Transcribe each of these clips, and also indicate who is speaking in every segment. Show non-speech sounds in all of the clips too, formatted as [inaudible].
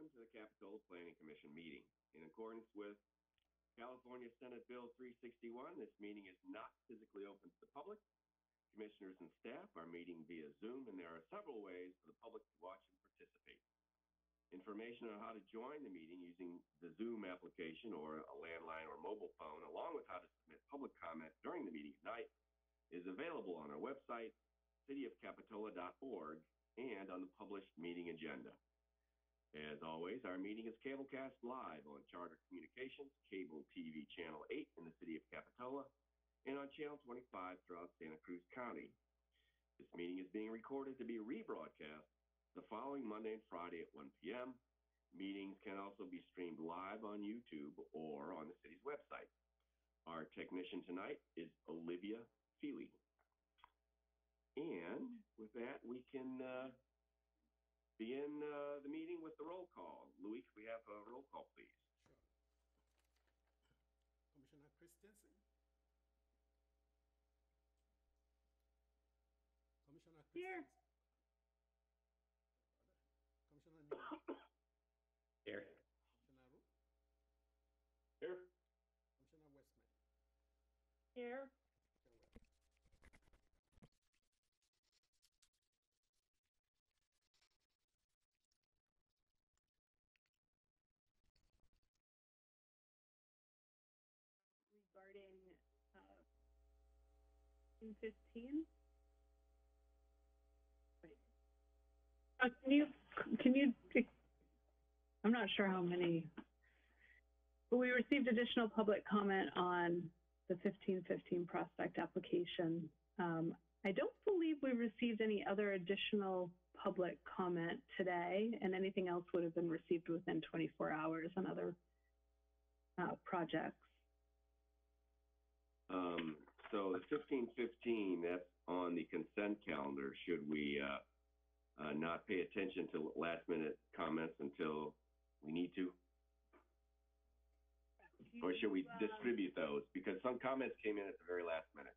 Speaker 1: welcome to the Capitola Planning Commission meeting. In accordance with California Senate Bill 361, this meeting is not physically open to the public. Commissioners and staff are meeting via Zoom, and there are several ways for the public to watch and participate. Information on how to join the meeting using the Zoom application or a landline or mobile phone, along with how to submit public comment during the meeting tonight, is available on our website, cityofcapitola.org, and on the published meeting agenda. As always, our meeting is cablecast live on Charter Communications, Cable TV Channel 8 in the city of Capitola, and on Channel 25 throughout Santa Cruz County. This meeting is being recorded to be rebroadcast the following Monday and Friday at 1 p.m. Meetings can also be streamed live on YouTube or on the city's website. Our technician tonight is Olivia Feely. And with that, we can uh, begin uh, the meeting with the roll call. Louis, could we have a roll call, please?
Speaker 2: Sure. Commissioner Christensen? Commissioner
Speaker 3: Here.
Speaker 2: Commissioner Neal?
Speaker 1: Here.
Speaker 2: Commissioner Root?
Speaker 1: Here.
Speaker 2: Commissioner Westman?
Speaker 3: Here. 2015. Uh, can you, can you, I'm not sure how many, but we received additional public comment on the 1515 prospect application. Um, I don't believe we received any other additional public comment today, and anything else would have been received within 24 hours on other uh, projects.
Speaker 1: Um, so the fifteen fifteen, that's on the consent calendar. Should we, uh, uh, not pay attention to last minute comments until we need to? Or should we
Speaker 3: uh,
Speaker 1: distribute those? Because some comments came in at the very last minute.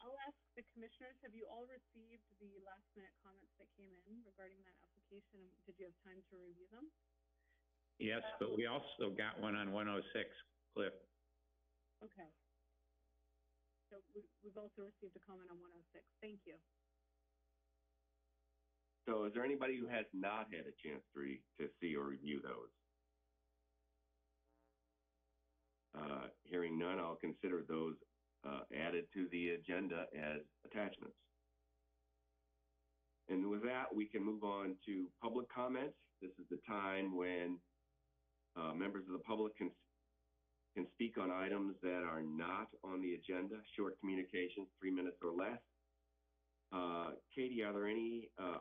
Speaker 3: I'll ask the commissioners, have you all received the last minute comments that came in regarding that application? And Did you have time to review them?
Speaker 4: Yes, but we also got one on one oh six, Cliff.
Speaker 3: Okay. So we, we've also received a comment on one oh six. Thank you.
Speaker 1: So is there anybody who has not had a chance to re, to see or review those? Uh, hearing none, I'll consider those, uh, added to the agenda as attachments. And with that, we can move on to public comments. This is the time when, uh, members of the public can, can speak on items that are not on the agenda, short communications, three minutes or less. Uh, Katie, are there any, uh,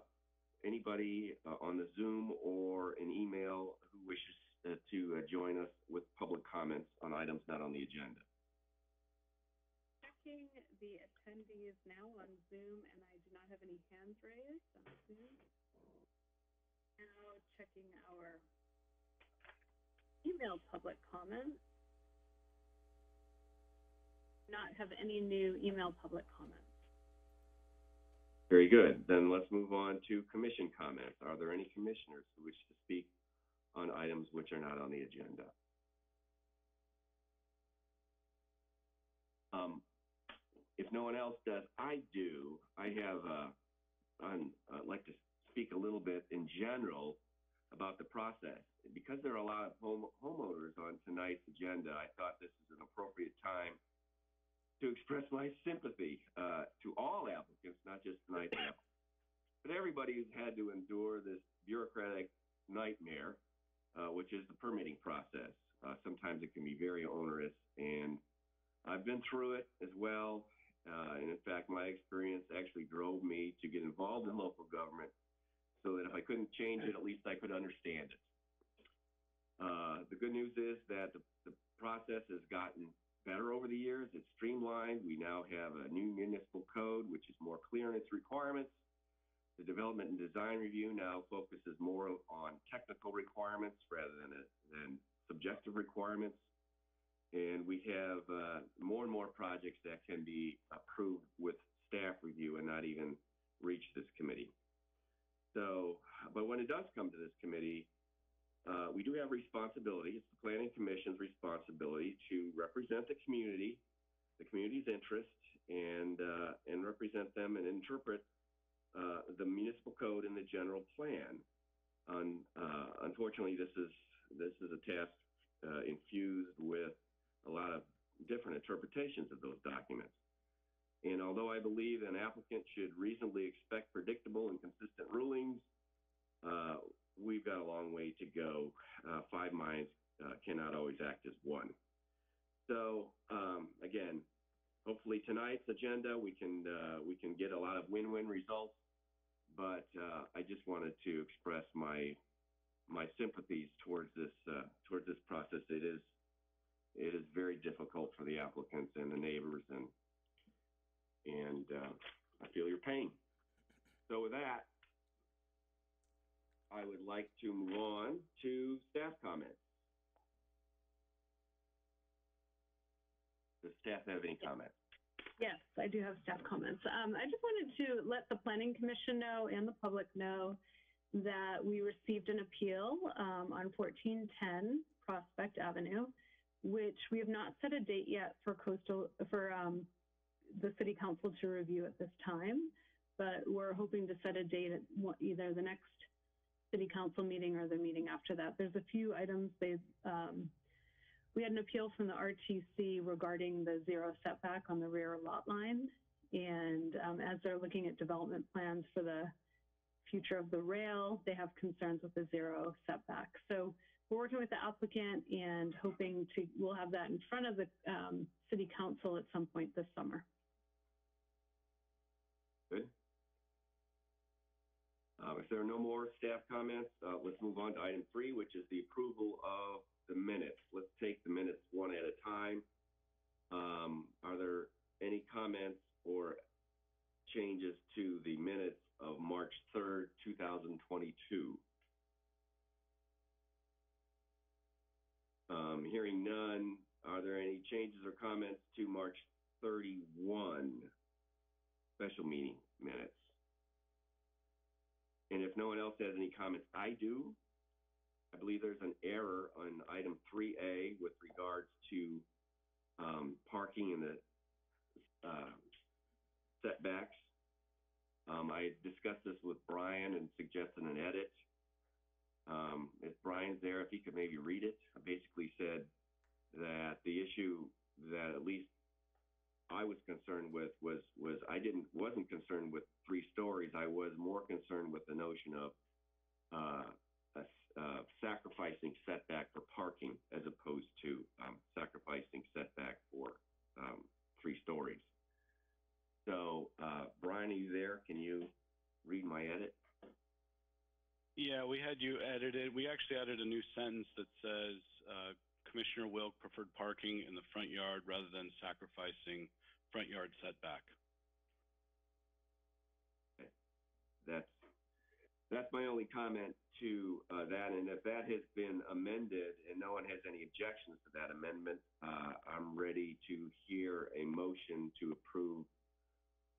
Speaker 1: anybody uh, on the Zoom or an email who wishes uh, to uh, join us with public comments on items not on the agenda.
Speaker 3: Checking the attendees now on Zoom, and I do not have any hands raised on Zoom. Now checking our email public comments. Not have any new email public comments.
Speaker 1: Very good. Then let's move on to commission comments. Are there any commissioners who wish to speak on items which are not on the agenda? Um, if no one else does, I do. I have, uh, I'd like to speak a little bit in general about the process. Because there are a lot of home, homeowners on tonight's agenda, I thought this is an appropriate time to express my sympathy uh, to all applicants, not just tonight's [laughs] applicant, but everybody who's had to endure this bureaucratic nightmare, uh, which is the permitting process. Uh, sometimes it can be very onerous, and I've been through it as well. Uh, and in fact, my experience actually drove me to get involved in local government so that if I couldn't change it, at least I could understand it. Uh, the good news is that the, the process has gotten better over the years. It's streamlined. We now have a new municipal code, which is more clear in its requirements. The development and design review now focuses more on technical requirements rather than, a, than subjective requirements. And we have uh, more and more projects that can be approved with staff review and not even reach this committee. So, but when it does come to this committee, uh, we do have responsibility. It's the planning commission's responsibility to represent the community, the community's interest, and uh, and represent them and interpret uh, the municipal code and the general plan. Un, uh, unfortunately, this is this is a task uh, infused with a lot of different interpretations of those documents. And although I believe an applicant should reasonably expect predictable and consistent rulings, uh, we've got a long way to go. Uh, five minds uh, cannot always act as one. So um, again, hopefully tonight's agenda we can uh, we can get a lot of win-win results. But uh, I just wanted to express my my sympathies towards this uh, towards this process. It is it is very difficult for the applicants and the neighbors, and and uh, I feel your pain. So with that, I would like to move on to staff comments. Does staff have any comments?
Speaker 3: Yes, I do have staff comments. Um, I just wanted to let the planning commission know and the public know that we received an appeal um, on 1410 Prospect Avenue, which we have not set a date yet for coastal for um, the city council to review at this time, but we're hoping to set a date at either the next city council meeting or the meeting after that. There's a few items they um, we had an appeal from the RTC regarding the zero setback on the rear lot line. And um, as they're looking at development plans for the future of the rail, they have concerns with the zero setback. So we're working with the applicant and hoping to, we'll have that in front of the um, city council at some point this summer.
Speaker 1: Good. Uh, if there are no more staff comments, uh, let's move on to item three, which is the approval of the minutes. Let's take the minutes one at a time. Um, are there any comments or changes to the minutes of March 3rd, 2022? Um, hearing none, are there any changes or comments to March 31 special meeting minutes? And if no one else has any comments, I do. I believe there's an error on item 3A with regards to um, parking in the uh, setbacks. Um, I discussed this with Brian and suggested an edit. Um, if Brian's there, if he could maybe read it, I basically said that the issue that at least I was concerned with was was I didn't wasn't concerned with three stories. I was more concerned with the notion of uh, a, uh, sacrificing setback for parking as opposed to um, sacrificing setback for um, three stories. So, uh, Brian, are you there? Can you read my edit?
Speaker 5: Yeah, we had you edited. We actually added a new sentence that says uh, Commissioner Wilk preferred parking in the front yard rather than sacrificing front yard setback.
Speaker 1: That's that's my only comment to uh, that. And if that has been amended and no one has any objections to that amendment, uh, I'm ready to hear a motion to approve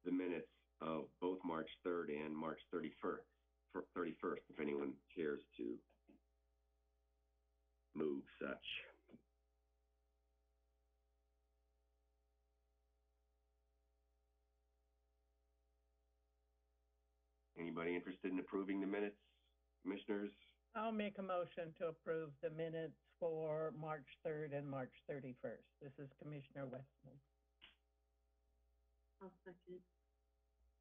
Speaker 1: the minutes of both March 3rd and March 31st. For 31st, if anyone cares to move such. Anybody interested in approving the minutes, commissioners?
Speaker 6: I'll make a motion to approve the minutes for March 3rd and March 31st. This is Commissioner Westman.
Speaker 3: I'll second.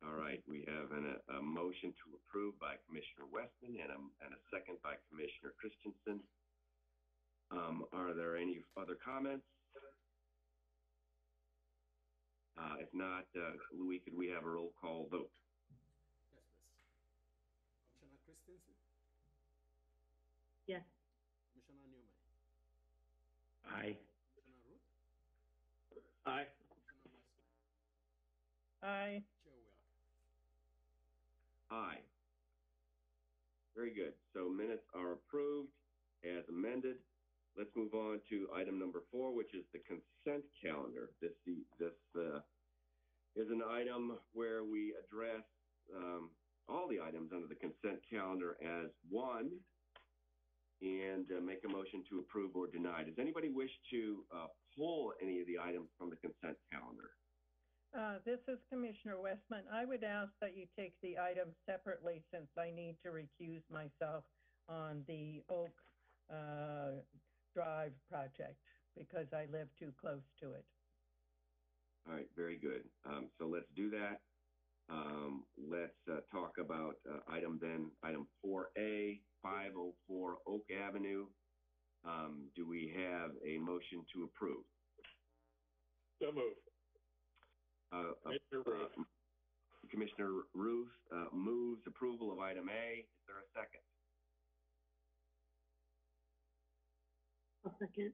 Speaker 1: All right, we have an, a, a motion to approve by Commissioner Westman and a, and a second by Commissioner Christensen. Um, are there any other comments? Uh, if not, uh, Louis, could we have a roll call vote?
Speaker 2: Yes, please. Commissioner Christensen,
Speaker 3: Yes.
Speaker 2: Commissioner Newman,
Speaker 4: Aye.
Speaker 2: Commissioner Root,
Speaker 4: Aye.
Speaker 2: Commissioner Westman,
Speaker 6: Aye.
Speaker 2: Chair Wilk.
Speaker 1: Aye. Very good. So minutes are approved as amended. Let's move on to item number four, which is the consent calendar. This, this, uh, is an item where we address, um, all the items under the consent calendar as one and uh, make a motion to approve or deny. Does anybody wish to uh, pull any of the items from the consent calendar?
Speaker 6: Uh, this is Commissioner Westman. I would ask that you take the items separately since I need to recuse myself on the Oak, uh, Drive project because I live too close to it.
Speaker 1: All right, very good. Um, so let's do that. Um, let's uh, talk about uh, item then, item 4A, 504 Oak Avenue. Um, do we have a motion to approve?
Speaker 7: So move.
Speaker 1: Uh, uh,
Speaker 7: Commissioner Ruth.
Speaker 1: uh, Commissioner Ruth uh, moves approval of item A. Is there a second?
Speaker 3: A second.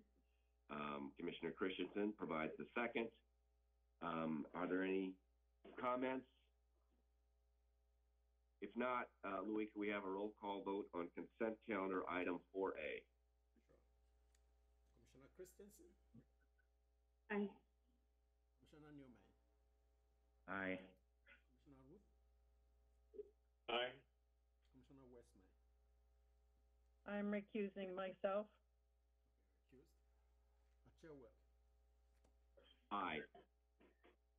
Speaker 1: Um, Commissioner Christensen provides the second. Um, are there any comments? If not, uh, Louis, can we have a roll call vote on consent calendar item 4A?
Speaker 2: Sure. Commissioner Christensen,
Speaker 3: Aye.
Speaker 2: Commissioner Newman,
Speaker 4: Aye.
Speaker 2: Commissioner Ruth,
Speaker 7: Aye.
Speaker 2: Commissioner Westman.
Speaker 6: I'm recusing myself.
Speaker 2: Accused. Uh, Chair Wilk.
Speaker 1: Aye.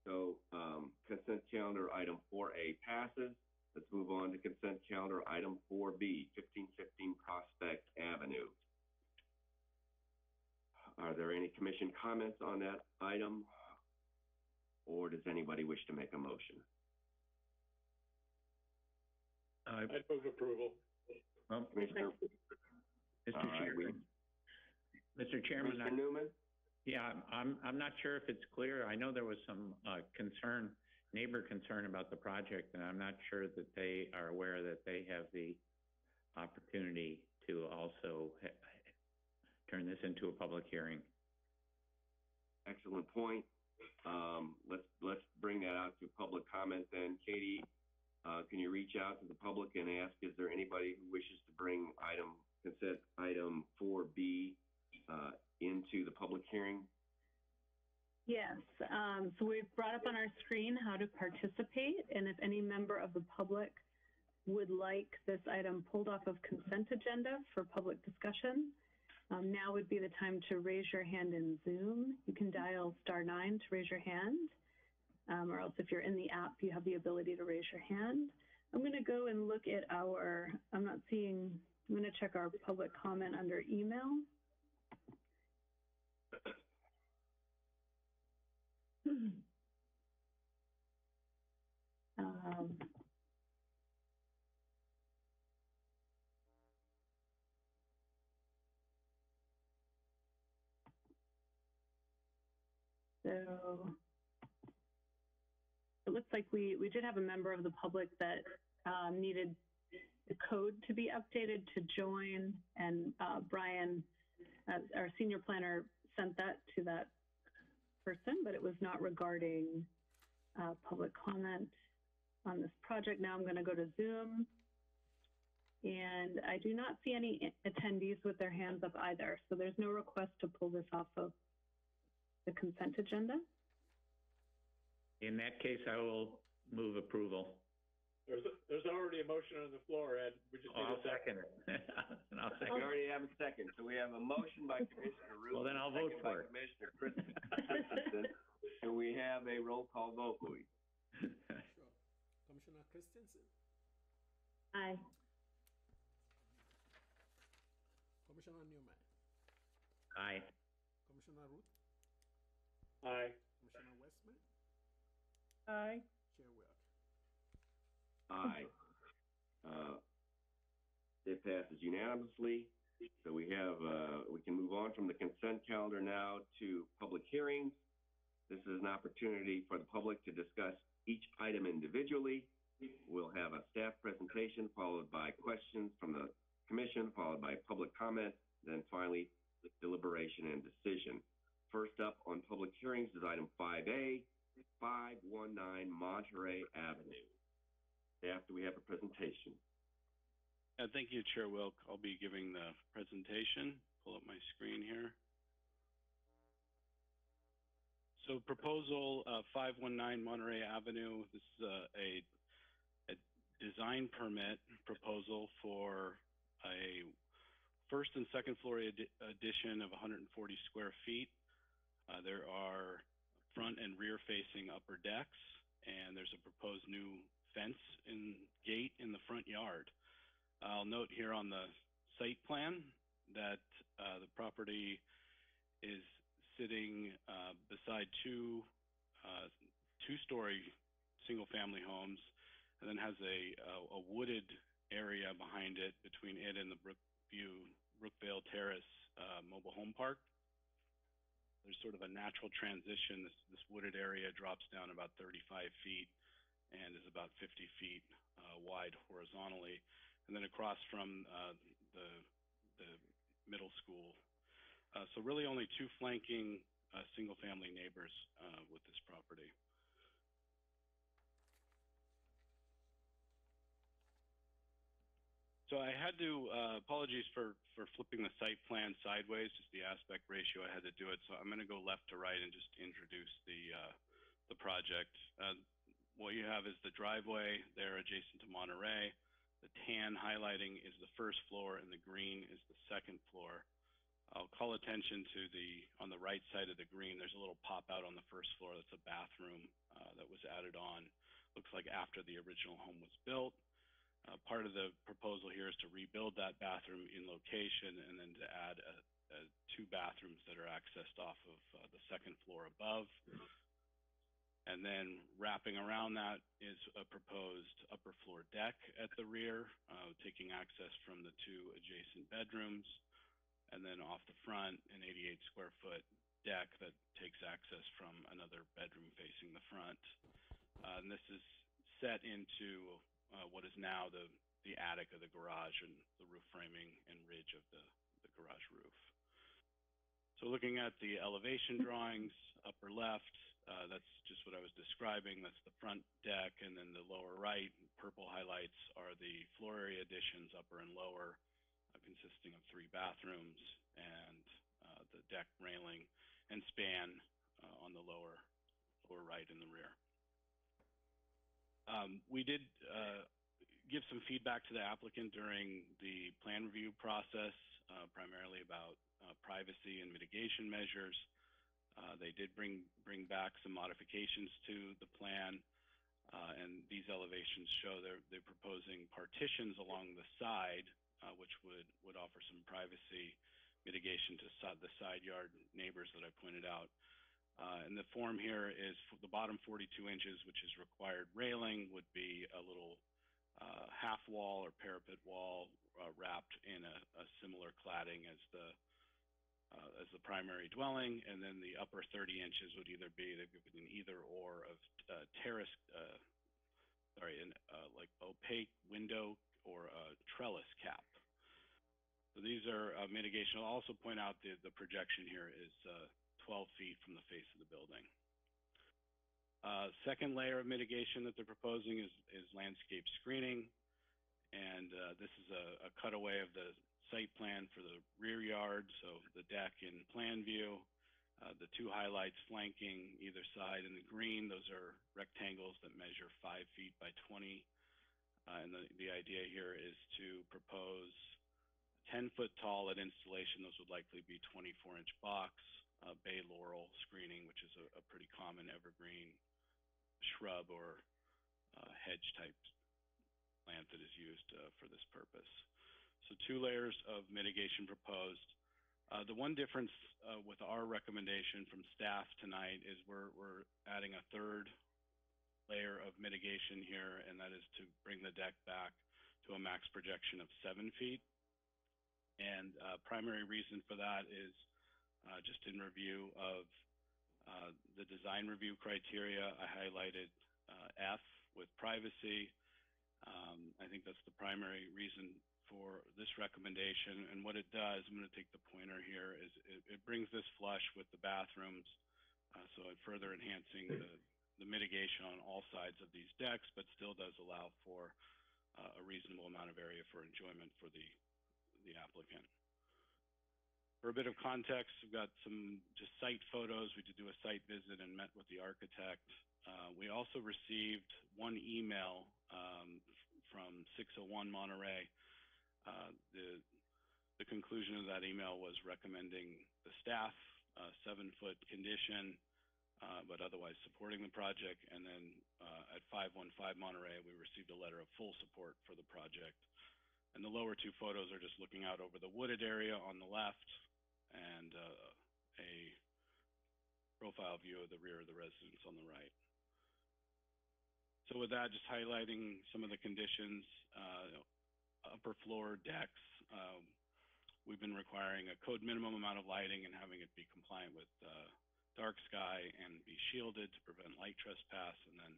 Speaker 1: So, um, consent calendar item 4A passes. Let's move on to consent calendar item 4B, 1515 Prospect Avenue. Are there any commission comments on that item? Or does anybody wish to make a motion?
Speaker 4: Uh,
Speaker 7: I'd move approval.
Speaker 4: well,
Speaker 1: Commissioner,
Speaker 4: Mr.
Speaker 1: all right, we-
Speaker 4: Chairman, Mr. Chairman,
Speaker 1: Commissioner
Speaker 4: I-
Speaker 1: Newman?
Speaker 4: yeah, I'm- I'm, I'm not sure if it's clear. I know there was some, uh, concern, neighbor concern about the project, and I'm not sure that they are aware that they have the opportunity to also turn this into a public hearing.
Speaker 1: Excellent point. Um, let's, let's bring that out to public comment then. Katie, uh, can you reach out to the public and ask, is there anybody who wishes to bring item, consent item four B, uh, into the public hearing?
Speaker 3: Yes, um, so we've brought up on our screen how to participate, and if any member of the public would like this item pulled off of consent agenda for public discussion, um, now would be the time to raise your hand in Zoom. You can dial star nine to raise your hand, um, or else if you're in the app, you have the ability to raise your hand. I'm going to go and look at our, I'm not seeing, I'm going to check our public comment under email. [clears throat] Um, so it looks like we, we did have a member of the public that um, needed the code to be updated to join, and uh, Brian, uh, our senior planner, sent that to that person, but it was not regarding uh, public comment on this project. Now I'm going to go to Zoom. And I do not see any attendees with their hands up either. So there's no request to pull this off of the consent agenda.
Speaker 4: In that case, I will move approval.
Speaker 7: There's, a- there's already a motion on the floor, Ed. We just need
Speaker 4: I'll
Speaker 7: a second.
Speaker 4: second it. And [laughs] I'll
Speaker 1: We
Speaker 4: second.
Speaker 1: already have a second, so we have a motion by Commissioner Rubin.
Speaker 4: Well, then I'll vote
Speaker 1: second by
Speaker 4: for it.
Speaker 1: Commissioner Christen- [laughs] Christensen. Can we have a roll call vote, Louis?
Speaker 2: Sure. Commissioner Christensen,
Speaker 3: Aye.
Speaker 2: Commissioner Newman,
Speaker 4: Aye.
Speaker 2: Commissioner Ruth,
Speaker 7: Aye.
Speaker 2: Commissioner Westman,
Speaker 6: Aye.
Speaker 1: Aye. Uh, It passes unanimously. So we have, uh, we can move on from the consent calendar now to public hearings. This is an opportunity for the public to discuss each item individually. We'll have a staff presentation followed by questions from the commission, followed by public comment, then finally deliberation and decision. First up on public hearings is item 5A, 519 Monterey Avenue. Do we have a presentation?
Speaker 5: Uh, thank you, Chair Wilk. I'll be giving the presentation. Pull up my screen here. So proposal uh, 519 Monterey Avenue, this is uh, a, a design permit proposal for a first and second floor addi- addition of 140 square feet. Uh, there are front and rear facing upper decks, and there's a proposed new fence and gate in the front yard. I'll note here on the site plan that uh, the property is sitting uh, beside two uh, two-story single-family homes, and then has a, a, a wooded area behind it between it and the Brookview Brookvale Terrace uh, Mobile Home Park. There's sort of a natural transition. This, this wooded area drops down about 35 feet and is about 50 feet uh, wide horizontally. And then across from uh, the, the middle school. Uh, so really only two flanking uh, single-family neighbors uh, with this property. So I had to, uh, apologies for, for flipping the site plan sideways, just the aspect ratio, I had to do it. So I'm gonna go left to right and just introduce the, the project. What you have is the driveway there adjacent to Monterey. The tan highlighting is the first floor and the green is the second floor. I'll call attention to the, on the right side of the green, there's a little pop out on the first floor. That's a bathroom, uh, that was added on. Looks like after the original home was built. Uh, part of the proposal here is to rebuild that bathroom in location and then to add a, a two bathrooms that are accessed off of uh, the second floor above. And then wrapping around that is a proposed upper floor deck at the rear, uh, taking access from the two adjacent bedrooms. And then off the front, an 88 square foot deck that takes access from another bedroom facing the front. Uh, and this is set into uh, what is now the, the attic of the garage and the roof framing and ridge of the, the garage roof. So looking at the elevation drawings, upper left, uh, that's just what I was describing. That's the front deck, and then the lower right, purple highlights are the floor area additions, upper and lower, uh, consisting of three bathrooms and uh, the deck railing and span uh, on the lower lower right in the rear. Um, we did uh, give some feedback to the applicant during the plan review process, primarily about privacy and mitigation measures. Uh, they did bring bring back some modifications to the plan, uh, and these elevations show they're they're proposing partitions along the side, uh, which would would offer some privacy mitigation to the side yard neighbors that I pointed out. Uh, and the form here is the bottom 42 inches, which is required railing, would be a little uh, half wall or parapet wall wrapped in a, a similar cladding as the uh, as the primary dwelling, and then the upper 30 inches would either be an either or of uh, terrace, uh, sorry, an uh, like opaque window or a trellis cap. So these are uh, mitigation. I'll also point out the the projection here is uh, 12 feet from the face of the building. Second layer of mitigation that they're proposing is, is landscape screening. And this is a, a cutaway of the site plan for the rear yard, so the deck in plan view. Uh, the two highlights flanking either side in the green, those are rectangles that measure five feet by 20. Uh, and the, the idea here is to propose 10 foot tall at installation. Those would likely be 24 inch box uh, bay laurel screening, which is a, a pretty common evergreen shrub or uh, hedge type plant that is used uh, for this purpose. So two layers of mitigation proposed. Uh, the one difference uh, with our recommendation from staff tonight is we're, we're adding a third layer of mitigation here, and that is to bring the deck back to a max projection of seven feet. And uh, primary reason for that is uh, just in review of uh, the design review criteria, I highlighted uh, F with privacy. Um, I think that's the primary reason for this recommendation. And what it does, I'm going to take the pointer here, is it, it brings this flush with the bathrooms, uh, so it further enhancing the, the mitigation on all sides of these decks, but still does allow for uh, a reasonable amount of area for enjoyment for the, the applicant. For a bit of context, we've got some just site photos. We did do a site visit and met with the architect. Uh, we also received one email um, from 601 Monterey. Uh, the, the conclusion of that email was recommending the staff, uh, seven-foot condition, uh, but otherwise supporting the project. And then, uh, at 515 Monterey, we received a letter of full support for the project. And the lower two photos are just looking out over the wooded area on the left and, uh, a profile view of the rear of the residence on the right. So with that, just highlighting some of the conditions, uh, upper floor decks, um, we've been requiring a code minimum amount of lighting and having it be compliant with, uh, dark sky and be shielded to prevent light trespass. And then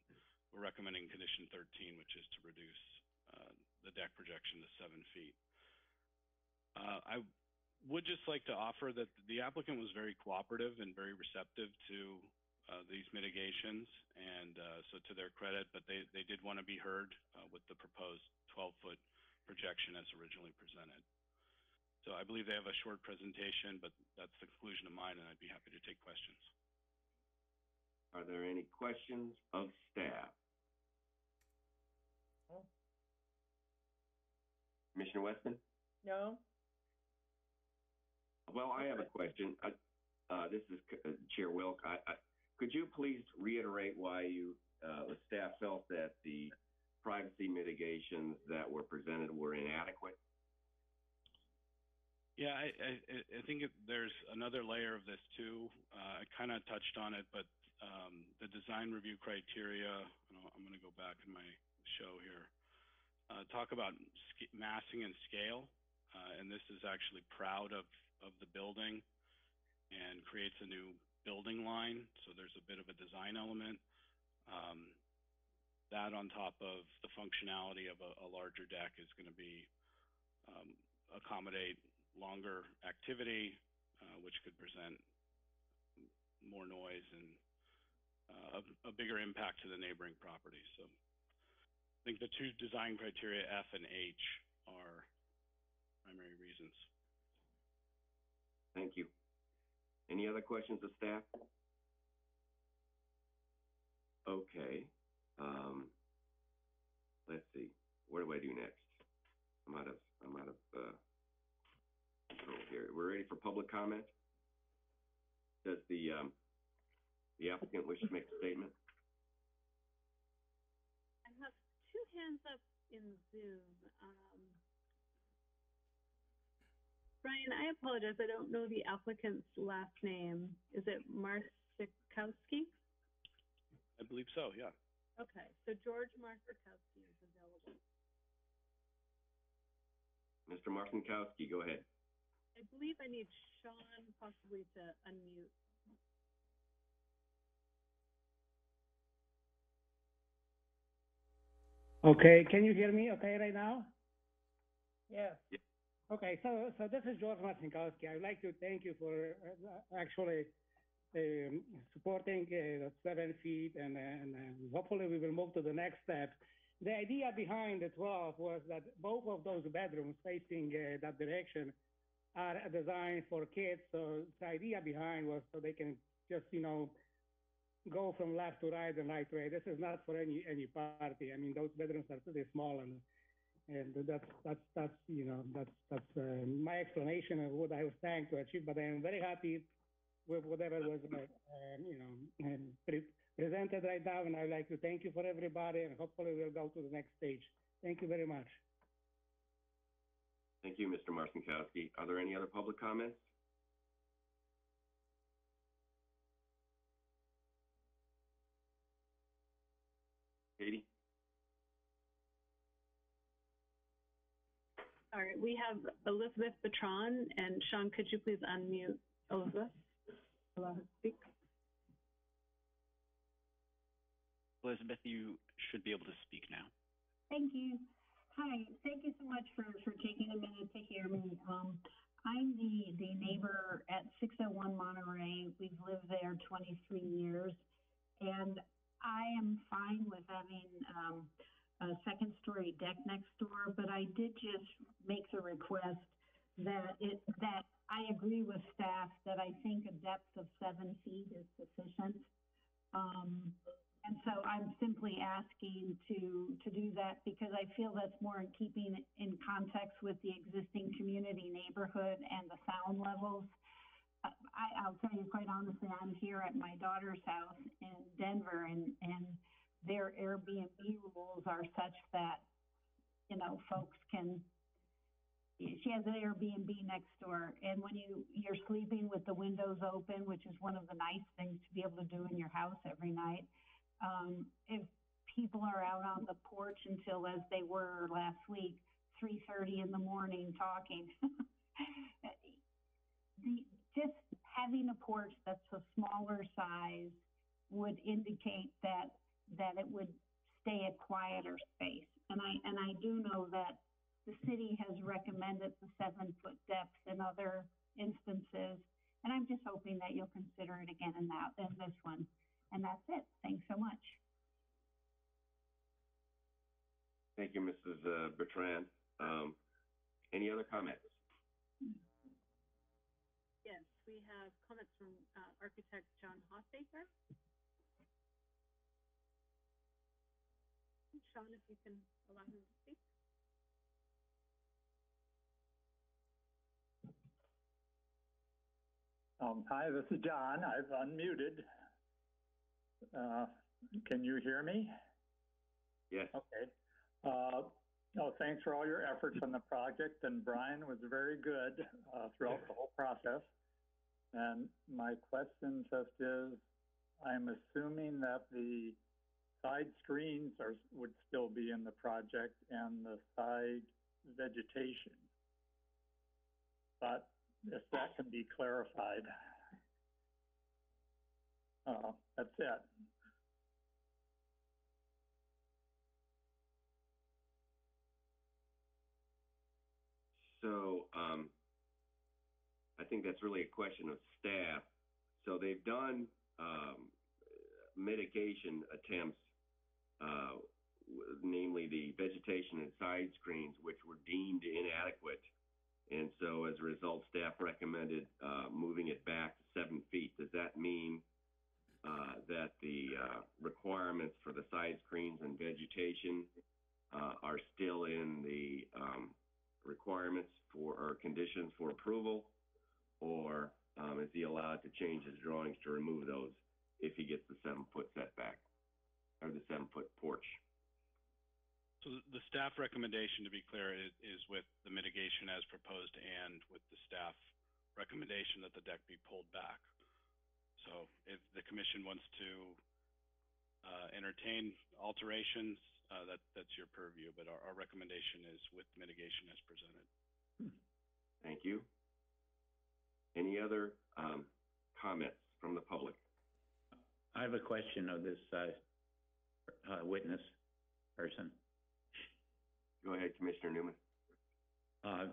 Speaker 5: we're recommending condition thirteen, which is to reduce, uh, the deck projection to seven feet. Uh, I would just like to offer that the applicant was very cooperative and very receptive to uh, these mitigations, and uh, so to their credit, but they, they did want to be heard uh, with the proposed 12-foot projection as originally presented. So I believe they have a short presentation, but that's the conclusion of mine, and I'd be happy to take questions.
Speaker 1: Are there any questions of staff?
Speaker 6: No.
Speaker 1: Commissioner Westman?
Speaker 6: No?
Speaker 1: Well, I have a question. Uh, uh, this is C- uh, Chair Wilk. I, I, could you please reiterate why you, uh, the staff felt that the privacy mitigations that were presented were inadequate?
Speaker 5: Yeah, I, I, I- think it, there's another layer of this too. Uh, I kind of touched on it, but um, the design review criteria, I'm going to go back in my show here, uh, talk about massing and scale, uh, and this is actually proud of, of the building and creates a new building line, so there's a bit of a design element. Um, that on top of the functionality of a, a larger deck is going to be um, accommodate longer activity, uh, which could present more noise and uh, a, a bigger impact to the neighboring property. So I think the two design criteria F and H are primary reasons.
Speaker 1: Thank you. Any other questions of staff? Okay, um, let's see, what do I do next? I'm out of, I'm out of, uh, control here. We're ready for public comment? Does the, um, the applicant wish to make a statement?
Speaker 3: I have two hands up in Zoom. Um, Brian, I apologize. I don't know the applicant's last name. Is it Marsikowski?
Speaker 5: I believe so, yeah.
Speaker 3: Okay, so George Marsikowski is available.
Speaker 1: Mr. Marcinkowski, go ahead.
Speaker 3: I believe I need Sean possibly to unmute.
Speaker 8: Okay, can you hear me okay right now?
Speaker 6: Yes.
Speaker 8: Okay, so, so this is George Marcinkowski. I'd like to thank you for uh, actually supporting uh, the seven feet and, and, and hopefully we will move to the next step. The idea behind the 12 was that both of those bedrooms facing uh, that direction are designed for kids. So the idea behind was so they can just, you know, go from left to right and right to right. This is not for any any party. I mean, those bedrooms are pretty small, and and that's that's that's you know that's that's uh, my explanation of what I was trying to achieve. But I am very happy with whatever was uh, um, you know um, pre- presented right now, and I'd like to thank you for everybody, and hopefully we'll go to the next stage. Thank you very much.
Speaker 1: Thank you, Mr. Marcinkowski. Are there any other public comments? Katie?
Speaker 3: All right, we have Elizabeth Bertrand, and Sean, could you please unmute Elizabeth? Allow speak.
Speaker 9: Elizabeth, you should be able to speak now.
Speaker 10: Thank you. Hi, thank you so much for, for taking a minute to hear me. Um, I'm the, the neighbor at 601 Monterey. We've lived there 23 years, and I am fine with having um, a second story deck next door, but I did just make the request that it, that I agree with staff that I think a depth of seven feet is sufficient. Um, And so I'm simply asking to, to do that because I feel that's more in keeping in context with the existing community neighborhood and the sound levels. I, I'll tell you quite honestly, I'm here at my daughter's house in Denver and, and their Airbnb rules are such that, you know, folks can, she has an Airbnb next door, and when you, you're sleeping with the windows open, which is one of the nice things to be able to do in your house every night, um, if people are out on the porch until, as they were last week, three thirty in the morning talking, [laughs] the, just having a porch that's a smaller size would indicate that, that it would stay a quieter space. And I, and I do know that the city has recommended the seven-foot depth in other instances. And I'm just hoping that you'll consider it again in that, in this one. And that's it. Thanks so much.
Speaker 1: Thank you, Mrs. uh, Bertrand. Um, any other comments?
Speaker 11: Yes, we have comments from, uh, architect John Hoffaker. Sean, if you can allow him to speak.
Speaker 12: Um, hi, this is John. I've unmuted. Uh, can you hear me?
Speaker 1: Yes.
Speaker 12: Okay. Uh, no, thanks for all your efforts on the project, and Brian was very good uh, throughout the whole process. And my question just is, I'm assuming that the side screens are, would still be in the project and the side vegetation. But if that can be clarified. Uh, that's it.
Speaker 1: So, um, I think that's really a question of staff. So they've done, um, mitigation attempts, uh, namely the vegetation and side screens, which were deemed inadequate. And so as a result, staff recommended, uh, moving it back to seven feet. Does that mean, uh, that the, uh, requirements for the side screens and vegetation, uh, are still in the, um, requirements for, or conditions for approval? Or, um, is he allowed to change his drawings to remove those if he gets the seven-foot setback? Or the seven-foot porch?
Speaker 5: So the- the staff recommendation, to be clear, is, is with the mitigation as proposed and with the staff recommendation that the deck be pulled back. So if the commission wants to, uh, entertain alterations, uh, that, that's your purview, but our, our recommendation is with mitigation as presented.
Speaker 1: Thank you. Any other, um, comments from the public?
Speaker 4: I have a question of this, uh, uh, witness person.
Speaker 1: Go ahead, Commissioner Newman.
Speaker 4: Uh,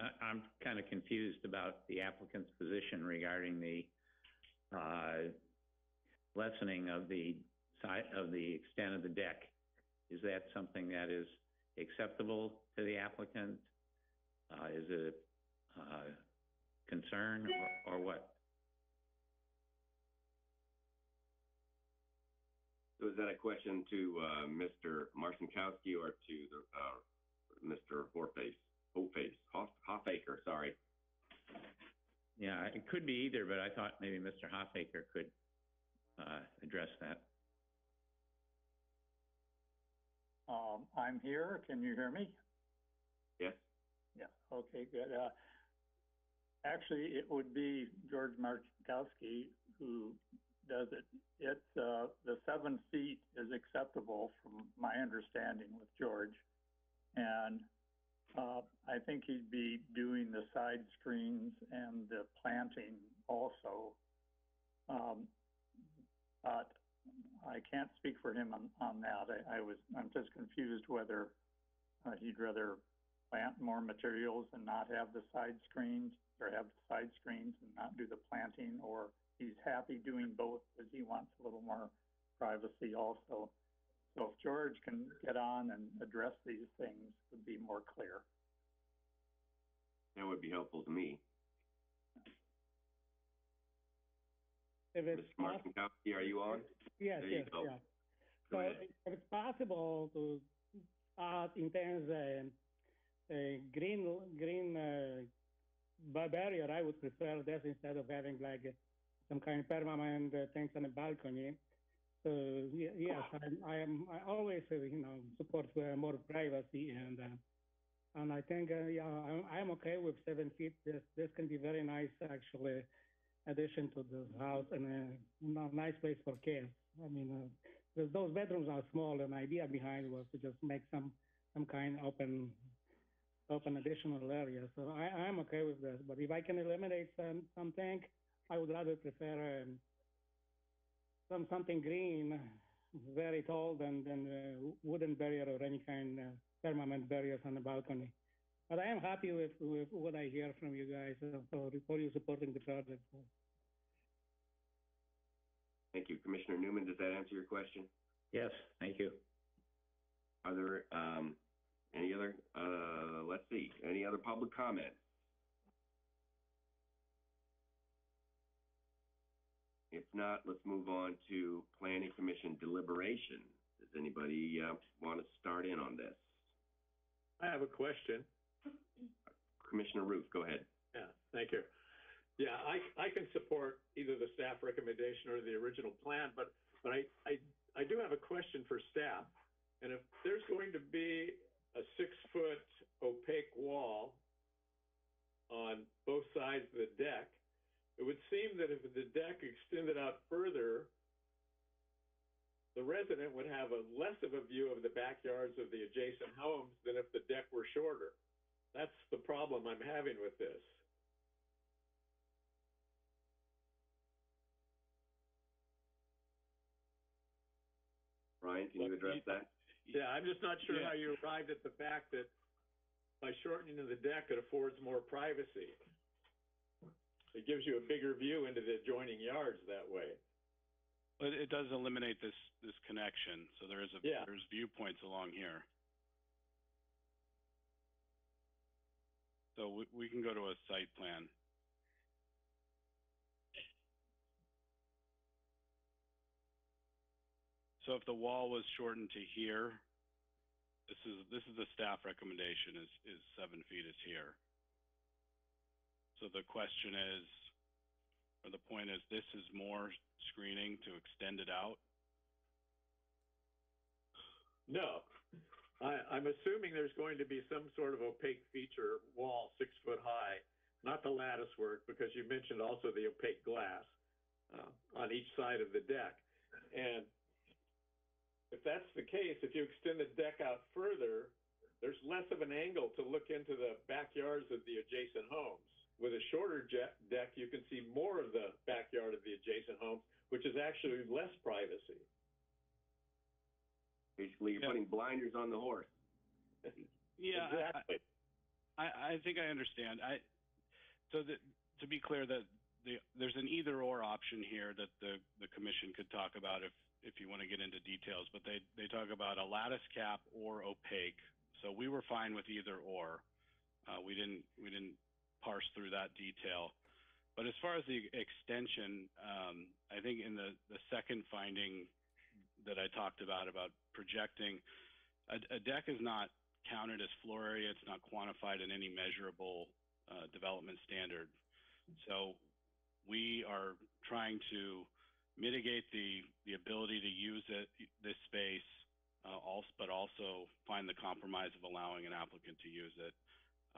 Speaker 4: I, I'm kind of confused about the applicant's position regarding the, uh, lessening of the side, of the extent of the deck. Is that something that is acceptable to the applicant? Uh, is it, uh, concern or, or what?
Speaker 1: So is that a question to, uh, Mr. Marcinkowski or to the, uh, Mr. Horface, Hoface, Hoff, Hoffaker, sorry?
Speaker 4: Yeah, it could be either, but I thought maybe Mr. Hoffaker could, uh, address that.
Speaker 12: Um, I'm here. Can you hear me?
Speaker 1: Yes?
Speaker 12: Yeah, okay, good. Uh, actually, it would be George Marchkowski who does it. It's, uh, the seven feet is acceptable from my understanding with George. And, uh, I think he'd be doing the side screens and the planting also. Um, but I can't speak for him on, on that. I, I was, I'm just confused whether, uh, he'd rather plant more materials and not have the side screens, or have the side screens and not do the planting, or he's happy doing both because he wants a little more privacy also. So if George can get on and address these things, it would be more clear.
Speaker 1: That would be helpful to me.
Speaker 8: If it's
Speaker 1: Mr.
Speaker 8: not,
Speaker 1: are you on?
Speaker 8: yes,
Speaker 1: there you
Speaker 8: yes,
Speaker 1: go.
Speaker 8: yeah. So
Speaker 1: ahead.
Speaker 8: if it's possible to add intense uh, uh, green green uh, ba- barrier, I would prefer this instead of having like some kind of permanent uh, things on the balcony. So ye- yes, I'm, I am I always uh, you know support uh, more privacy and uh, and I think uh, yeah I'm, I'm okay with seven feet. This this can be very nice actually addition to the house and a n- nice place for kids. I mean. Uh, those bedrooms are small, and the idea behind was to just make some some kind of open open additional area. So I I'm okay with this. But if I can eliminate some something, I would rather prefer um, some something green, very tall and then uh, wooden barrier or any kind uh, permanent barriers on the balcony. But I am happy with, with what I hear from you guys uh, for for you supporting the project.
Speaker 1: Thank you. Commissioner Newman, does that answer your question?
Speaker 4: Yes, thank you.
Speaker 1: Are there, um, any other, uh, let's see, any other public comment? If not, let's move on to planning commission deliberation. Does anybody, uh, want to start in on this?
Speaker 7: I have a question.
Speaker 1: Commissioner Routh, go ahead.
Speaker 7: Yeah, thank you. Yeah, I, I can support either the staff recommendation or the original plan, but, but I, I, I do have a question for staff. And if there's going to be a six-foot opaque wall on both sides of the deck, it would seem that if the deck extended out further, the resident would have a less of a view of the backyards of the adjacent homes than if the deck were shorter. That's the problem I'm having with this.
Speaker 1: Ryan, can you address that?
Speaker 7: Yeah, I'm just not sure
Speaker 5: Yeah.
Speaker 7: how you arrived at the fact that by shortening the deck, it affords more privacy. It gives you a bigger view into the adjoining yards that way.
Speaker 5: But it does eliminate this, this connection, so there is a,
Speaker 7: Yeah.
Speaker 5: there's viewpoints along here. So we, we can go to a site plan. So if the wall was shortened to here, this is, this is the staff recommendation is, is seven feet is here. So the question is, or the point is, this is more screening to extend it out?
Speaker 7: No. I, I'm assuming there's going to be some sort of opaque feature wall six foot high, not the lattice work, because you mentioned also the opaque glass uh, on each side of the deck. And if that's the case, if you extend the deck out further, there's less of an angle to look into the backyards of the adjacent homes. With a shorter jet deck, you can see more of the backyard of the adjacent homes, which is actually less privacy.
Speaker 1: Basically, you're
Speaker 5: Yeah.
Speaker 1: putting blinders on the horse.
Speaker 5: Yeah, I-
Speaker 7: Exactly.
Speaker 5: I, I think I understand. I, so that, to be clear, that the, there's an either or option here that the, the commission could talk about if, if you want to get into details, but they, they talk about a lattice cap or opaque. So we were fine with either or. Uh, we didn't, we didn't parse through that detail. But as far as the extension, um, I think in the, the second finding that I talked about, about projecting, a, a deck is not counted as floor area. It's not quantified in any measurable uh, development standard. So we are trying to mitigate the, the ability to use it, this space, uh, also, but also find the compromise of allowing an applicant to use it.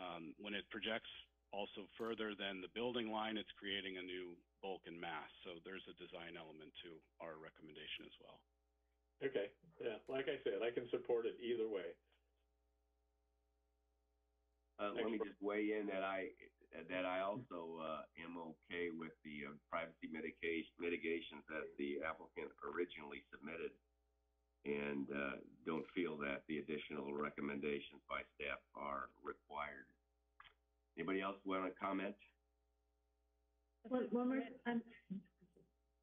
Speaker 5: Um, when it projects also further than the building line, it's creating a new bulk and mass. So there's a design element to our recommendation as well.
Speaker 7: Okay, yeah, like I said, I can support it either way.
Speaker 1: Uh, let me just weigh in that I, that I also, uh, am okay with the uh, privacy mitigation, mitigations that the applicant originally submitted. And, uh, don't feel that the additional recommendations by staff are required. Anybody else want to comment?
Speaker 3: One, one more, um,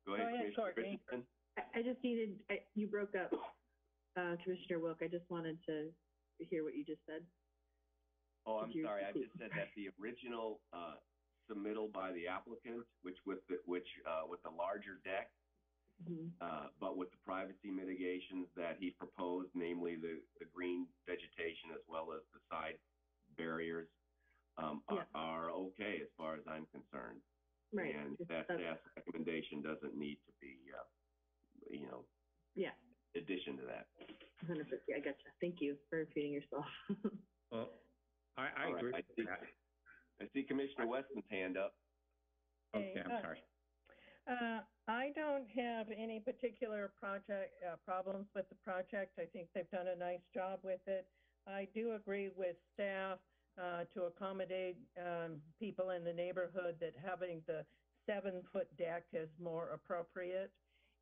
Speaker 1: Go ahead,
Speaker 6: ahead,
Speaker 1: Commissioner
Speaker 6: Courtney.
Speaker 1: Christensen.
Speaker 3: I, I just needed, I, you broke up, uh, Commissioner Wilk. I just wanted to hear what you just said.
Speaker 1: Oh, I'm
Speaker 3: Could you
Speaker 1: sorry, I
Speaker 3: repeat?
Speaker 1: just said that the original, uh, submittal by the applicant, which with the, which, uh, with the larger deck,
Speaker 3: Mhm.
Speaker 1: uh, but with the privacy mitigations that he proposed, namely the, the green vegetation as well as the side barriers, um, are,
Speaker 3: Yeah.
Speaker 1: are okay as far as I'm concerned.
Speaker 3: Right.
Speaker 1: And
Speaker 3: Just
Speaker 1: that
Speaker 3: that's-
Speaker 1: staff's recommendation doesn't need to be, uh, you know,
Speaker 3: Yeah,
Speaker 1: addition to that.
Speaker 3: hundred percent, I gotcha. Thank you for repeating yourself. [laughs]
Speaker 4: Well, I, I
Speaker 1: All right,
Speaker 4: agree
Speaker 1: I
Speaker 4: with
Speaker 1: see-
Speaker 4: that.
Speaker 1: I see Commissioner Westman's hand up.
Speaker 4: Okay,
Speaker 6: Hey,
Speaker 4: I'm
Speaker 6: uh,
Speaker 4: sorry.
Speaker 6: Uh, I don't have any particular project, uh, problems with the project. I think they've done a nice job with it. I do agree with staff, uh, to accommodate, um, people in the neighborhood that having the seven-foot deck is more appropriate.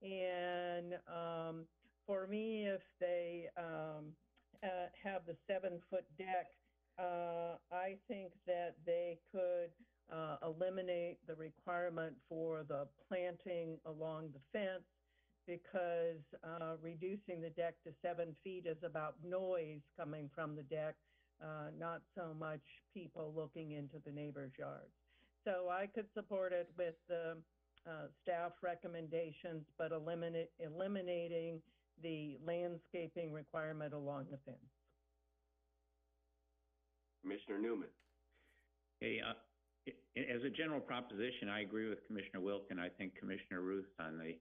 Speaker 6: And, um, for me, if they, um, uh, have the seven-foot deck, uh, I think that they could, uh, eliminate the requirement for the planting along the fence because, uh, reducing the deck to seven feet is about noise coming from the deck, uh, not so much people looking into the neighbor's yards. So I could support it with the, uh, staff recommendations, but eliminate, eliminating the landscaping requirement along the fence.
Speaker 1: Commissioner Newman.
Speaker 4: Hey, uh, i- i- as a general proposition, I agree with Commissioner Wilkin. I think Commissioner Routh on the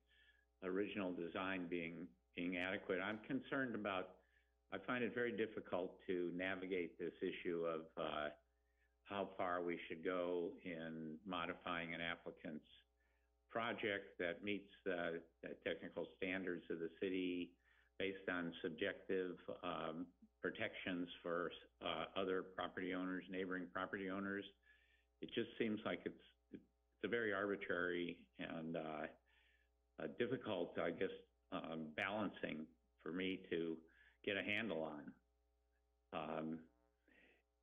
Speaker 4: original design being, being adequate. I'm concerned about, I find it very difficult to navigate this issue of, uh, how far we should go in modifying an applicant's project that meets the, the technical standards of the city based on subjective, um, protections for, uh, other property owners, neighboring property owners. It just seems like it's, it's a very arbitrary and, uh, uh, difficult, I guess, um, balancing for me to get a handle on. Um,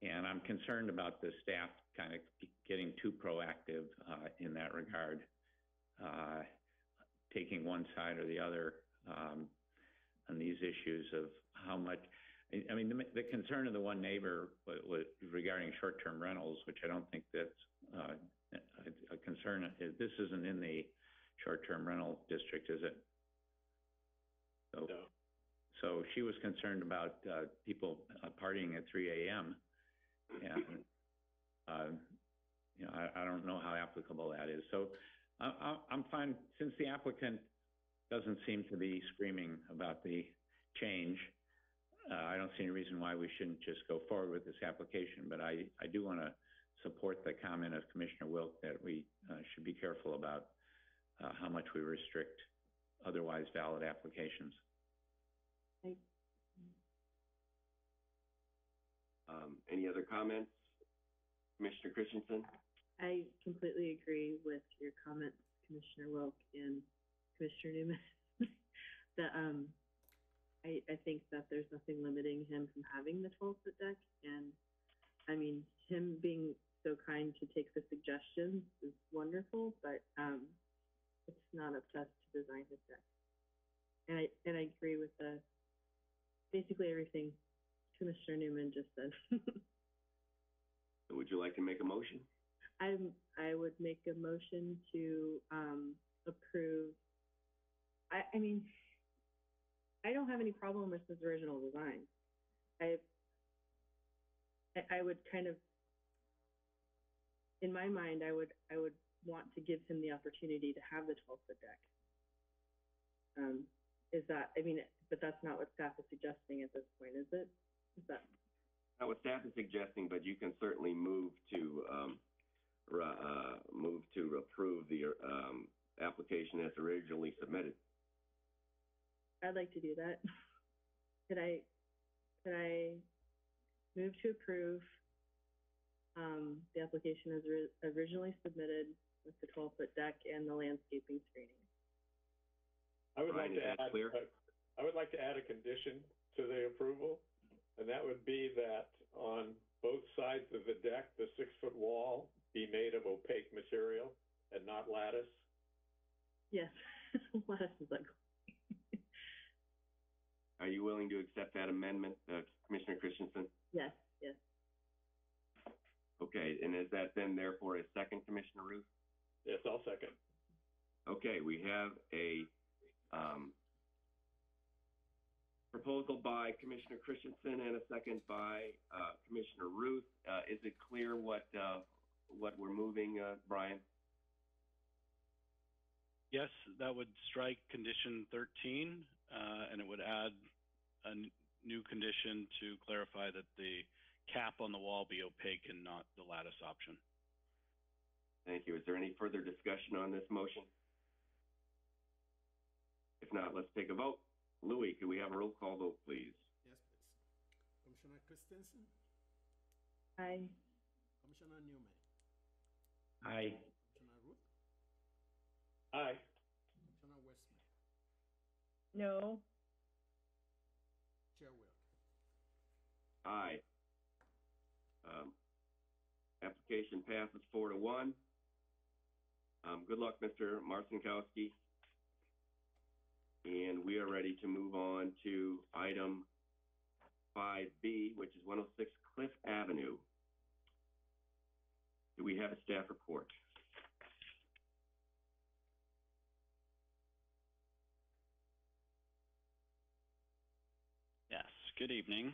Speaker 4: and I'm concerned about the staff kind of getting too proactive, uh, in that regard. Uh, taking one side or the other, um, on these issues of how much, I- mean, the, the concern of the one neighbor wa- was regarding short-term rentals, which I don't think that's, uh, a, a concern. Uh, This isn't in the short-term rental district, is it? So,
Speaker 7: No.
Speaker 4: So she was concerned about, uh, people uh, partying at three AM. And, um, you know, I, I don't know how applicable that is. So I, I'm fine, since the applicant doesn't seem to be screaming about the change, uh, I don't see any reason why we shouldn't just go forward with this application, but I, I do want to support the comment of Commissioner Wilk that we, uh, should be careful about, uh, how much we restrict otherwise valid applications.
Speaker 1: Um, any other comments? Commissioner Christensen?
Speaker 13: I completely agree with your comments, Commissioner Wilk and Commissioner Newman. That, um, I, I think that there's nothing limiting him from having the twelve foot deck and, I mean, him being so kind to take the suggestions is wonderful, but, um, it's not up to us to design his deck. And I, and I agree with the, basically everything Commissioner Newman just said.
Speaker 1: Would you like to make a motion?
Speaker 13: I'm, I would make a motion to, um, approve. I, I mean, I don't have any original design. I, I, would kind of, in my mind, I would, I would want to give him the opportunity to have the twelve foot deck. Um, is that, I mean, but that's not what staff is suggesting at this point, is it? Is that,
Speaker 1: Not what staff is suggesting, but you can certainly move to, um, uh, move to approve the, um, application as originally submitted.
Speaker 13: I'd like to do that. [laughs] Could I, could I move to approve, um, the application as ri- originally submitted with the twelve foot deck and the landscaping screening?
Speaker 7: I would like
Speaker 1: Brian,
Speaker 7: to
Speaker 1: is that
Speaker 7: add,
Speaker 1: clear?
Speaker 7: I would like to add a condition to the approval, and that would be that on both sides of the deck, the six-foot wall be made of opaque material and not lattice.
Speaker 13: Yes, [laughs] lattice is like,
Speaker 1: Are you willing to accept that amendment, uh, Commissioner Christensen?
Speaker 13: yes, yes.
Speaker 1: Okay, and is that then therefore a second, Commissioner Routh?
Speaker 7: Yes, I'll second.
Speaker 1: Okay, we have a Um, proposal by Commissioner Christensen and a second by, uh, Commissioner Routh. Uh, is it clear what, uh, what we're moving, uh, Brian?
Speaker 5: Yes, that would strike condition thirteen, uh, and it would add a n- new condition to clarify that the cap on the wall be opaque and not the lattice option.
Speaker 1: Thank you. Is there any further discussion on this motion? If not, let's take a vote. Louis, can we have a roll call vote, please?
Speaker 2: Yes, please. Commissioner Christensen,
Speaker 13: Aye.
Speaker 2: Commissioner Newman,
Speaker 4: Aye.
Speaker 2: Commissioner Routh,
Speaker 7: Aye.
Speaker 2: Commissioner Westman,
Speaker 6: No,
Speaker 2: Chair Wilk.
Speaker 1: Aye. Um, application passes four to one. Um, good luck, Mr. Marcinkowski. And we are ready to move on to item five B, which is one oh six Cliff Avenue. Do we have a staff report?
Speaker 9: Yes, good evening.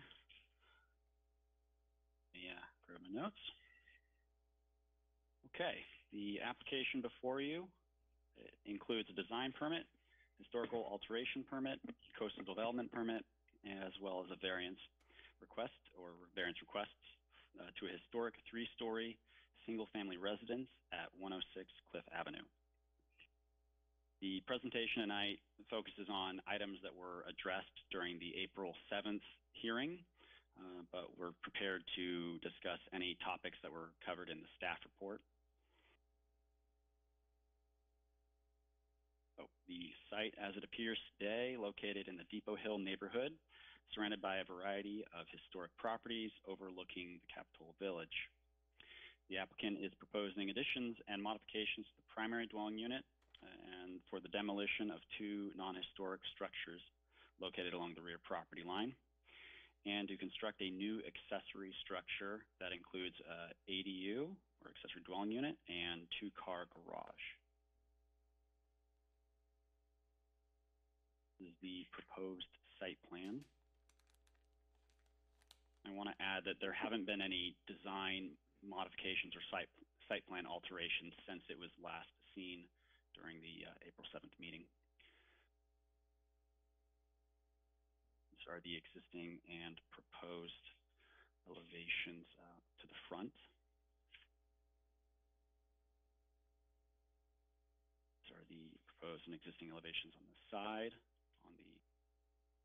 Speaker 9: Grab my notes. Okay, the application before you includes a design permit, historical alteration permit, coastal development permit, as well as a variance request or variance requests uh, to a historic three-story single-family residence at 106 Cliff Avenue. The presentation tonight focuses on items that were addressed during the April 7th hearing, uh, but we're prepared to discuss any topics that were covered in the staff report. So the site as it appears today, located in the Depot Hill neighborhood, surrounded by a variety of historic properties overlooking the Capitola Village. The applicant is proposing additions and modifications to the primary dwelling unit and for the demolition of two non-historic structures located along the rear property line, and to construct a new accessory structure that includes a ADU, or accessory dwelling unit, and two-car garage. This is the proposed site plan. I want to add that there haven't been any design modifications or site, site plan alterations since it was last seen during the uh, April 7th meeting. Are the existing and proposed elevations uh, to the front. These are the proposed and existing elevations on the side, on the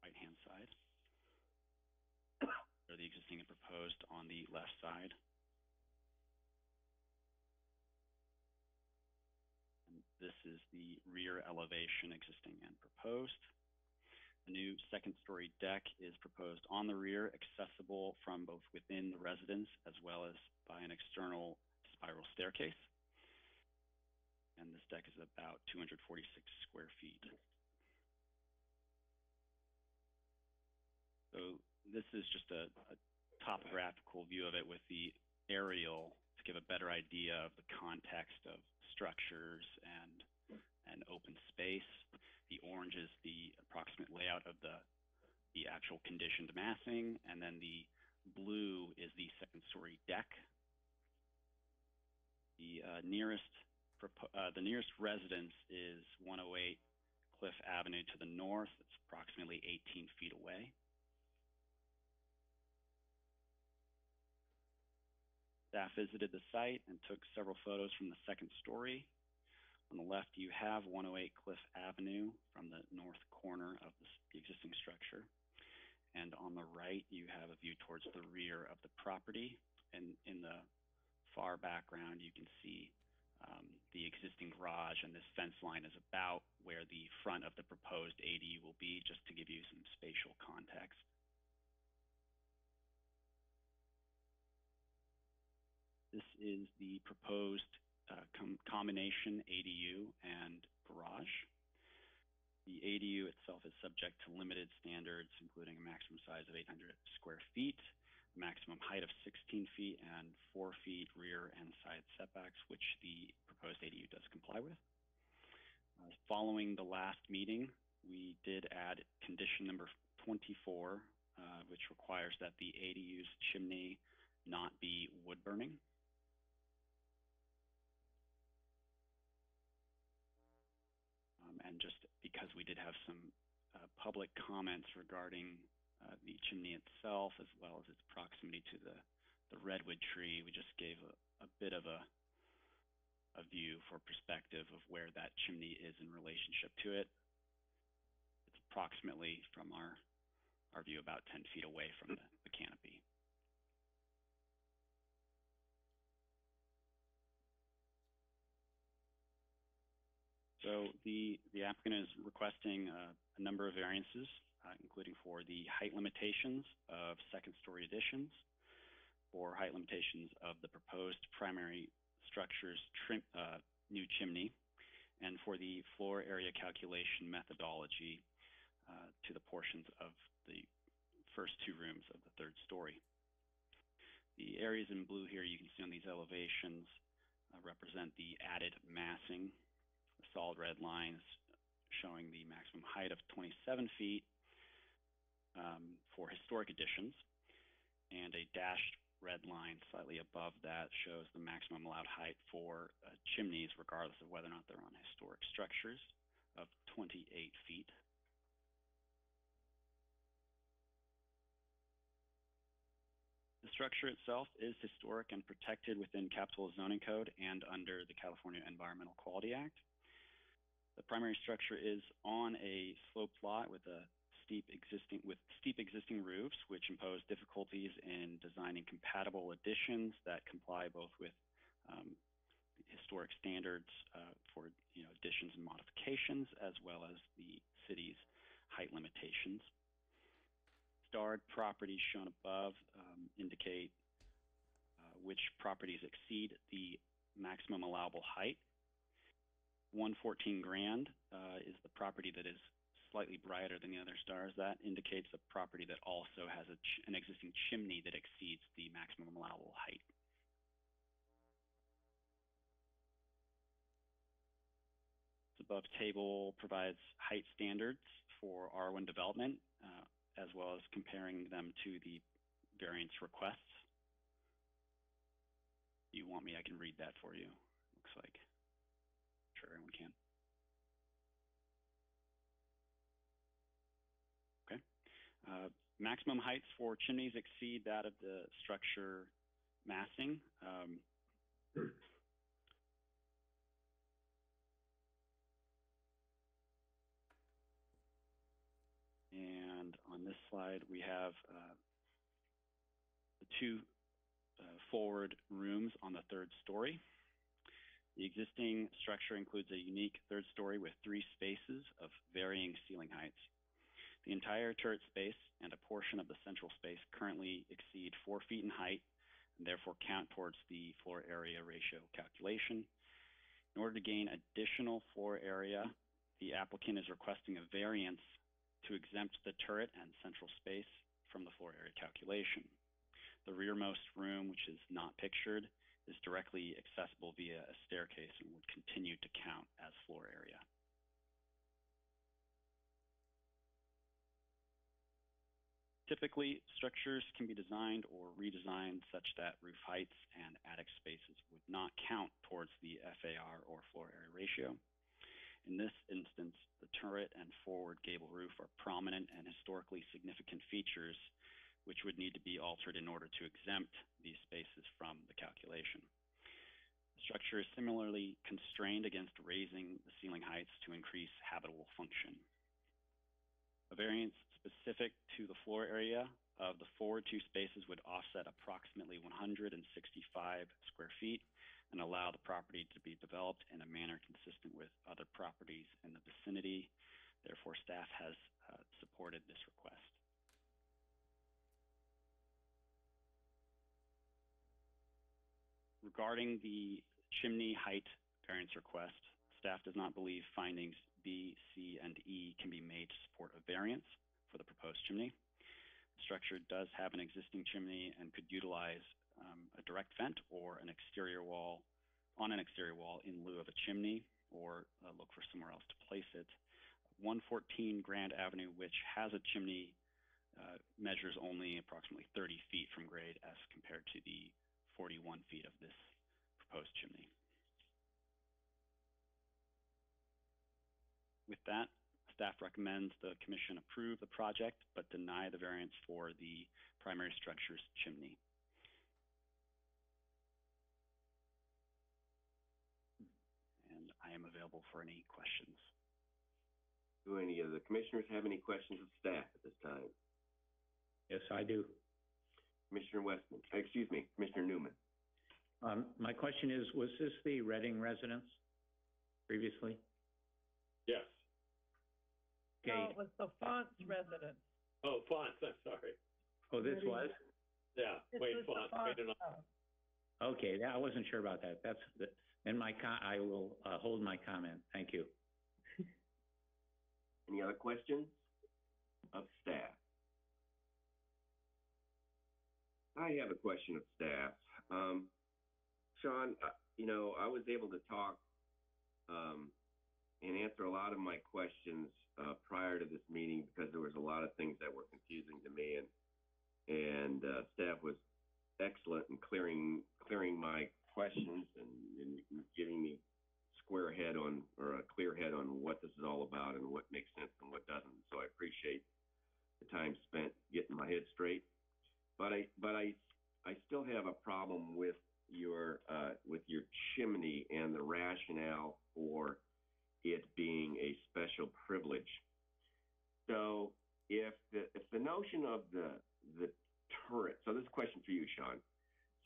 Speaker 9: right-hand side. [coughs] Are the existing and proposed on the left side. And this is the rear elevation existing and proposed. The new second-story deck is proposed on the rear, accessible from both within the residence as well as by an external spiral staircase. And this deck is about 246 square feet. So this is just a, a topographical view of it with the aerial to give a better idea of the context of structures and and open space. The orange is the approximate layout of the the actual conditioned massing, and then the blue is the second story deck. The uh, nearest uh, the nearest residence is 108 Cliff Avenue to the north. It's approximately 18 feet away. Staff visited the site and took several photos from the second story. On the left, you have 108 Cliff Avenue from the north corner of the, existing structure. And on the right, you have a view towards the rear of the property. And in the far background, you can see um, the existing garage, and this fence line is about where the front of the proposed ADU will be, just to give you some spatial context. This is the proposed uh, com combination ADU and garage. The ADU itself is subject to limited standards, including a maximum size of 800 square feet, a maximum height of 16 feet, and 4 feet rear and side setbacks, which the proposed ADU does comply with. Uh, following the last meeting, we did add condition number twenty-four, uh, which requires that the ADU's chimney not be wood burning. And just because we did have some uh, public comments regarding uh, the chimney itself, as well as its proximity to the, the redwood tree, we just gave a, a bit of a, a view for perspective of where that chimney is in relationship to it. It's approximately from our, our view about 10 feet away from the, the canopy. So the, the applicant is requesting uh, a number of variances, uh, including for the height limitations of second-story additions, for height limitations of the proposed primary structure's trim, uh, new chimney, and for the floor area calculation methodology uh, to the portions of the first two rooms of the third story. The areas in blue here you can see on these elevations uh, represent the added massing solid red lines showing the maximum height of 27 feet um, for historic additions, and a dashed red line slightly above that shows the maximum allowed height for uh, chimneys, regardless of whether or not they're on historic structures, of 28 feet. The structure itself is historic and protected within Capitola Zoning Code and under the California Environmental Quality Act. The primary structure is on a sloped lot with a steep existing with steep existing roofs, which impose difficulties in designing compatible additions that comply both with um, historic standards uh, for you know additions and modifications, as well as the city's height limitations. Starred properties shown above um, indicate uh, which properties exceed the maximum allowable height 114 Grand uh, is the property that is slightly brighter than the other stars. That indicates a property that also has a ch- an existing chimney that exceeds the maximum allowable height. The above table provides height standards for R1 development, uh, as well as comparing them to the variance requests. If you want me, I can read that for you. Looks like everyone can. Okay. Uh, maximum heights for chimneys exceed that of the structure massing. Um, and on this slide, we have uh, the two uh, forward rooms on the third story. The existing structure includes a unique third story with three spaces of varying ceiling heights. The entire turret space and a portion of the central space currently exceed four feet in height and therefore count towards the floor area ratio calculation. In order to gain additional floor area, the applicant is requesting a variance to exempt the turret and central space from the floor area calculation. The rearmost room, which is not pictured, is directly accessible via a staircase and would continue to count as floor area. Typically, structures can be designed or redesigned such that roof heights and attic spaces would not count towards the FAR or floor area ratio. In this instance, the turret and forward gable roof are prominent and historically significant features which would need to be altered in order to exempt these spaces from the calculation. The structure is similarly constrained against raising the ceiling heights to increase habitable function. A variance specific to the floor area of the forward two spaces would offset approximately 165 square feet and allow the property to be developed in a manner consistent with other properties in the vicinity. Therefore, staff has uh, supported this request. Regarding the chimney height variance request, staff does not believe findings B, C, and E can be made to support a variance for the proposed chimney. The structure does have an existing chimney and could utilize um, a direct vent or an exterior wall on an exterior wall in lieu of a chimney or uh, look for somewhere else to place it. one fourteen Grand Avenue, which has a chimney, uh, measures only approximately thirty feet from grade as compared to the forty-one feet of this proposed chimney. With that, staff recommends the commission approve the project but deny the variance for the primary structure's chimney. And I am available for any questions.
Speaker 1: Do any of the commissioners have any questions of staff at this time?
Speaker 4: Yes, I do.
Speaker 1: Commissioner Westman, excuse me, Commissioner Newman.
Speaker 4: Um, my question is, was this the Reading residence previously?
Speaker 7: Yes.
Speaker 6: No,
Speaker 4: Okay,
Speaker 6: it was the Fonts residence.
Speaker 7: Oh, Fonts, I'm sorry.
Speaker 4: oh, this was?
Speaker 7: Yeah,
Speaker 6: This
Speaker 7: Wade
Speaker 6: was the
Speaker 7: Fonts, Wade and
Speaker 6: house.
Speaker 4: Okay, that- I wasn't sure about that. That's, the- then my con, I will, uh, hold my comment. Thank you.
Speaker 1: Any other questions of staff? I have a question of staff. Um, Sean, uh, you know, I was able to talk, um, and answer a lot of my questions, uh, prior to this meeting because there was a lot of things that were confusing to me and, and, uh, staff was excellent in clearing, clearing my questions and, and giving me square head on, or a clear head on what this is all about and what makes sense and what doesn't. So I appreciate the time spent getting my head straight. But I, but I, I still have a problem with your, uh, with your chimney and the rationale for it being a special privilege. So if the, if the notion of the, the turret, so this question for you, Sean.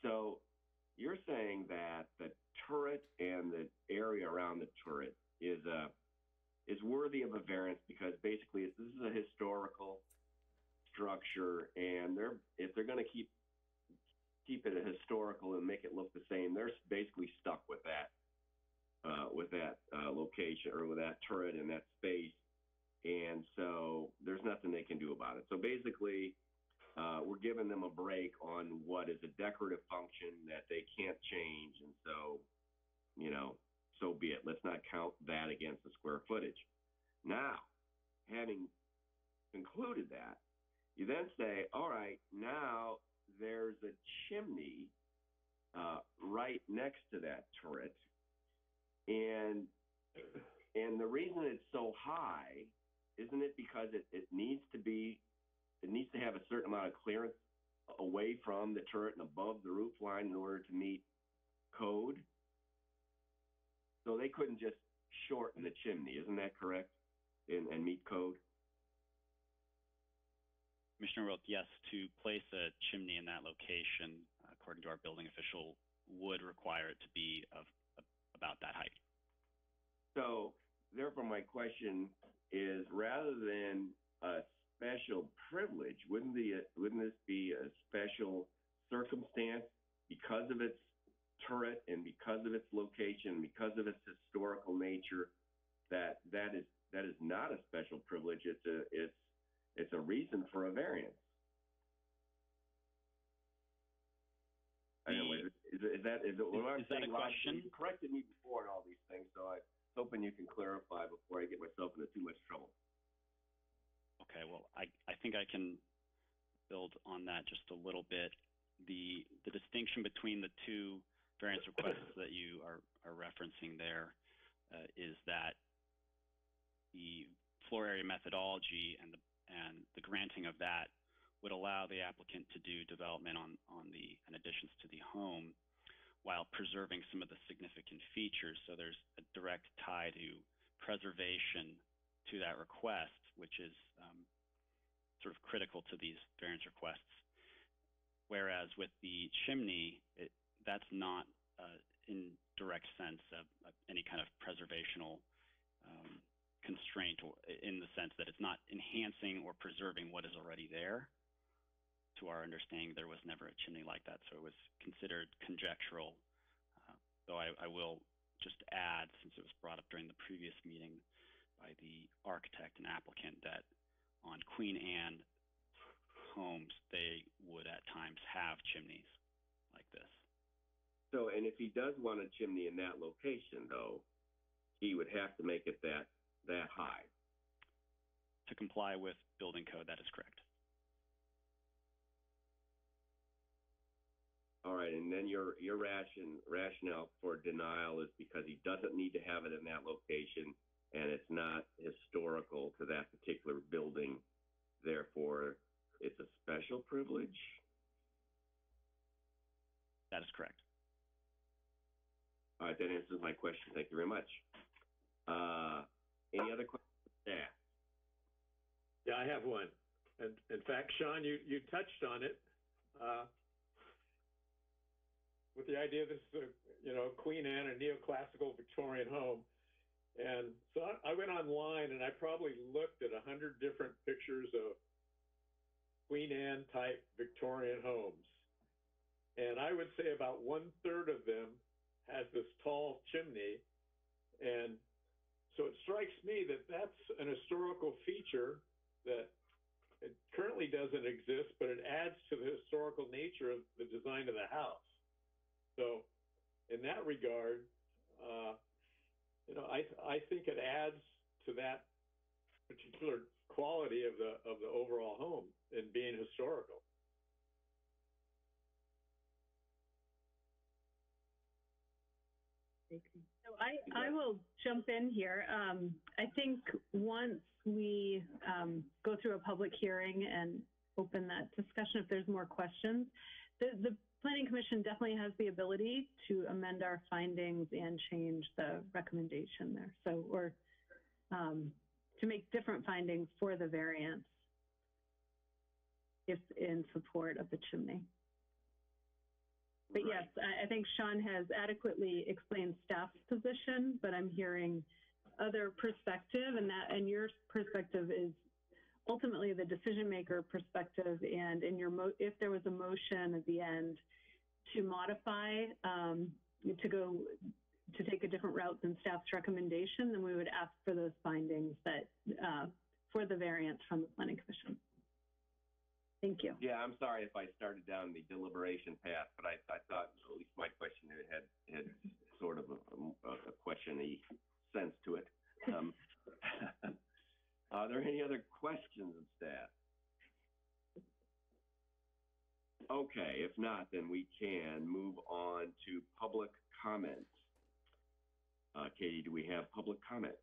Speaker 1: So you're saying that the turret and the area around the turret is a is worthy of a variance because basically this is a historical structure and they're if they're going to keep keep it historical and make it look the same they're basically stuck with that uh, with that uh, location or with that turret and that space and so there's nothing they can do about it so basically uh, we're giving them a break on what is a decorative function that they can't change. And so, you know, so be it. Let's not count that against the square footage. Now, having concluded that, you then say, all right, now there's a chimney uh, right next to that turret. And and the reason it's so high, isn't it because it, it needs to be it needs to have a certain amount of clearance away from the turret and above the roof line in order to meet code. So they couldn't just shorten the chimney, isn't that correct? And, and meet code?
Speaker 9: Commissioner Wilk, yes, to place a chimney in that location, according to our building official, would require it to be of, of about that height.
Speaker 1: So therefore my question is rather than a special privilege, wouldn't the wouldn't this be a special circumstance because of its turret and because of its location, because of its historical nature, that that is that is not a special privilege. It's a it's it's a reason for a variance. Is, that is, it, what I'm
Speaker 9: Is that a question?
Speaker 1: You corrected me before on all these things, so I'm hoping you can clarify before I get myself into too much trouble.
Speaker 9: Okay, well, I, I think I can build on that just a little bit. The, the distinction between the two variance requests that you are, are referencing there uh, is that the floor area methodology and the, and the granting of that would allow the applicant to do development on, on the, and additions to the home while preserving some of the significant features. So there's a direct tie to preservation to that request, which is um, sort of critical to these variance requests. Whereas with the chimney, it, that's not uh, in direct sense of, of any kind of preservational constraint in the sense that it's not enhancing or preserving what is already there. To our understanding, there was never a chimney like that, so it was considered conjectural. Uh, though I, I will just add, since it was brought up during the previous meeting by the architect and applicant, that on Queen Anne homes, they would at times have chimneys like this.
Speaker 1: So, and if he does want a chimney in that location, though, he would have to make it that that high.
Speaker 9: to comply with building code. That is correct.
Speaker 1: All right, and then your, your ration, rationale for denial is because he doesn't need to have it in that location and it's not historical to that particular building. Therefore, it's a special privilege?
Speaker 9: That is correct.
Speaker 1: All right, that answers my question. Thank you very much. Uh, any other questions staff?
Speaker 7: Yeah, I have one. And in fact, Sean, you, you touched on it. Uh, with the idea this is a, you know, Queen Anne, a neoclassical Victorian home. And so I, I went online and I probably looked at a hundred different pictures of Queen Anne type Victorian homes. And I would say about one third of them has this tall chimney. And so it strikes me that that's an historical feature that it currently doesn't exist, but it adds to the historical nature of the design of the house. So, in that regard, uh, you know, I I think it adds to that particular quality of the of the overall home in being historical.
Speaker 3: So I, I will jump in here. Um, I think once we, um, go through a public hearing and open that discussion, if there's more questions, the, the planning commission definitely has the ability to amend our findings and change the recommendation there. So, or, um, to make different findings for the variance if in support of the chimney. But yes, I, I think Sean has adequately explained staff's position, but I'm hearing other perspective and that, and your perspective is ultimately the decision maker perspective and in your mo, if there was a motion at the end to modify, um, to go, to take a different route than staff's recommendation, then we would ask for those findings that, uh, for the variance from the planning commission. Thank you.
Speaker 1: Yeah, I'm sorry if I started down the deliberation path, but I, I thought at least my question had, had sort of a, a, a question-y sense to it. Um, [laughs] are there any other questions of staff? Okay, if not, then we can move on to public comments. Uh, Katie, do we have public comment?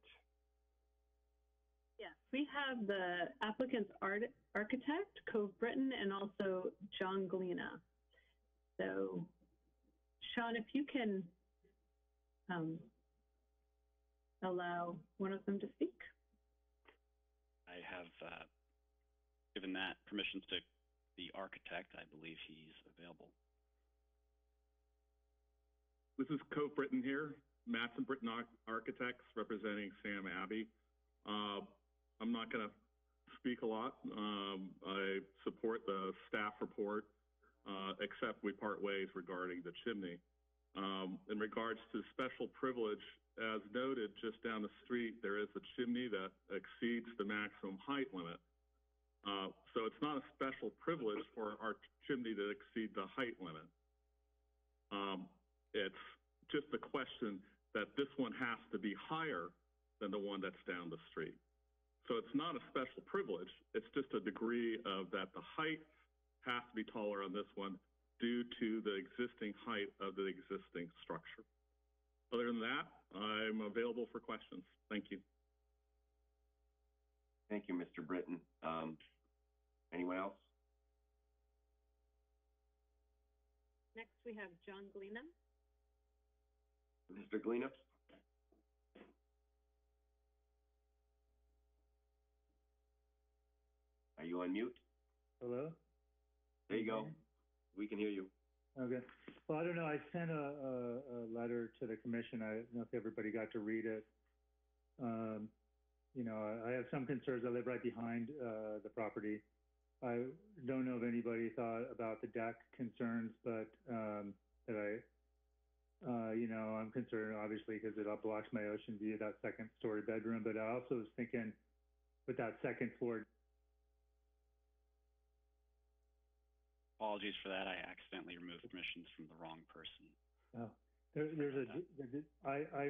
Speaker 3: Yes, we have the applicant's art, architect, Cove Britton, and also John Galena. So, Sean, if you can um, allow one of them to speak.
Speaker 9: I have uh, given that permission to the architect. I believe he's available.
Speaker 14: This is Cove Britton here, Matson Britton Arch- Architects representing Sam Abbey. Uh, I'm not going to speak a lot. Um, I support the staff report, uh, except we part ways regarding the chimney. Um, in regards to special privilege, as noted, just down the street, there is a chimney that exceeds the maximum height limit. Uh, so it's not a special privilege for our chimney to exceed the height limit. Um, it's just a question that this one has to be higher than the one that's down the street. So it's not a special privilege. It's just a degree of that the height has to be taller on this one due to the existing height of the existing structure. Other than that, I'm available for questions. Thank you.
Speaker 1: Thank you, Mr. Britton. Um, anyone else?
Speaker 11: Next, we have John Galena.
Speaker 1: Mr. Galena? Are you on mute?
Speaker 15: Hello?
Speaker 1: There you go. We can hear you.
Speaker 15: Okay. Well, I don't know. I sent a, a, a letter to the commission. I don't know if everybody got to read it. Um, you know, I, have some concerns. I live right behind uh, the property. I don't know if anybody thought about the deck concerns, but um, that I, uh, you know, I'm concerned obviously because it blocks my ocean view, that second story bedroom. But I also was thinking with that second floor
Speaker 9: Apologies for that. I accidentally removed permissions from the wrong person.
Speaker 15: Oh, there, there's a, there- I, I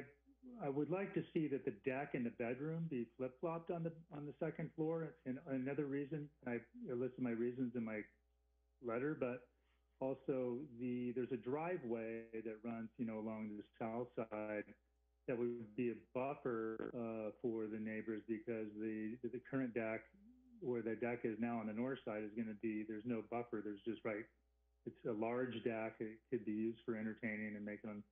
Speaker 15: I would like to see that the deck and the bedroom be flip-flopped on the, on the second floor. And another reason, I listed my reasons in my letter, but also the, there's a driveway that runs, you know, along the south side that would be a buffer, uh, for the neighbors because the, the current deck, where the deck is now on the north side is gonna be, there's no buffer, there's just right, it's a large deck, it could be used for entertaining and making,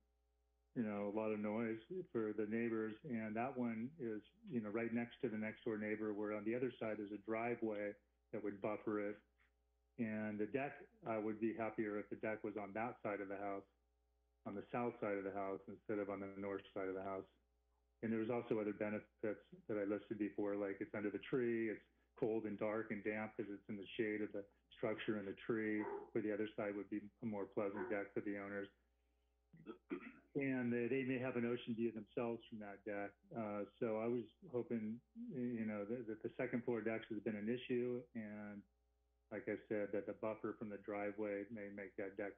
Speaker 15: you know, a lot of noise for the neighbors, and that one is, you know, right next to the next door neighbor, where on the other side is a driveway that would buffer it. And the deck, I would be happier if the deck was on that side of the house, on the south side of the house instead of on the north side of the house. And there was also other benefits that I listed before, like it's under the tree, it's cold and dark and damp because it's in the shade of the structure and the tree, where the other side would be a more pleasant deck for the owners. And they, they may have an ocean view themselves from that deck. Uh, so I was hoping, you know, that, that the second floor decks has been an issue. And like I said, that the buffer from the driveway may make that deck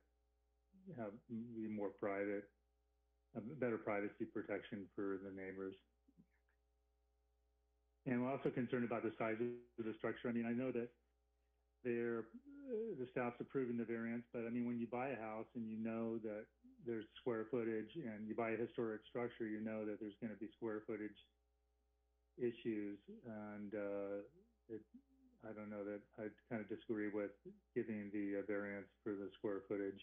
Speaker 15: have, be more private, a better privacy protection for the neighbors. And we're also concerned about the size of the structure. I mean, I know that they're, the staff's approving the variance, but I mean, when you buy a house and you know that there's square footage and you buy a historic structure, you know that there's gonna be square footage issues and, uh, it, I don't know that I kind of disagree with giving the uh, variance for the square footage.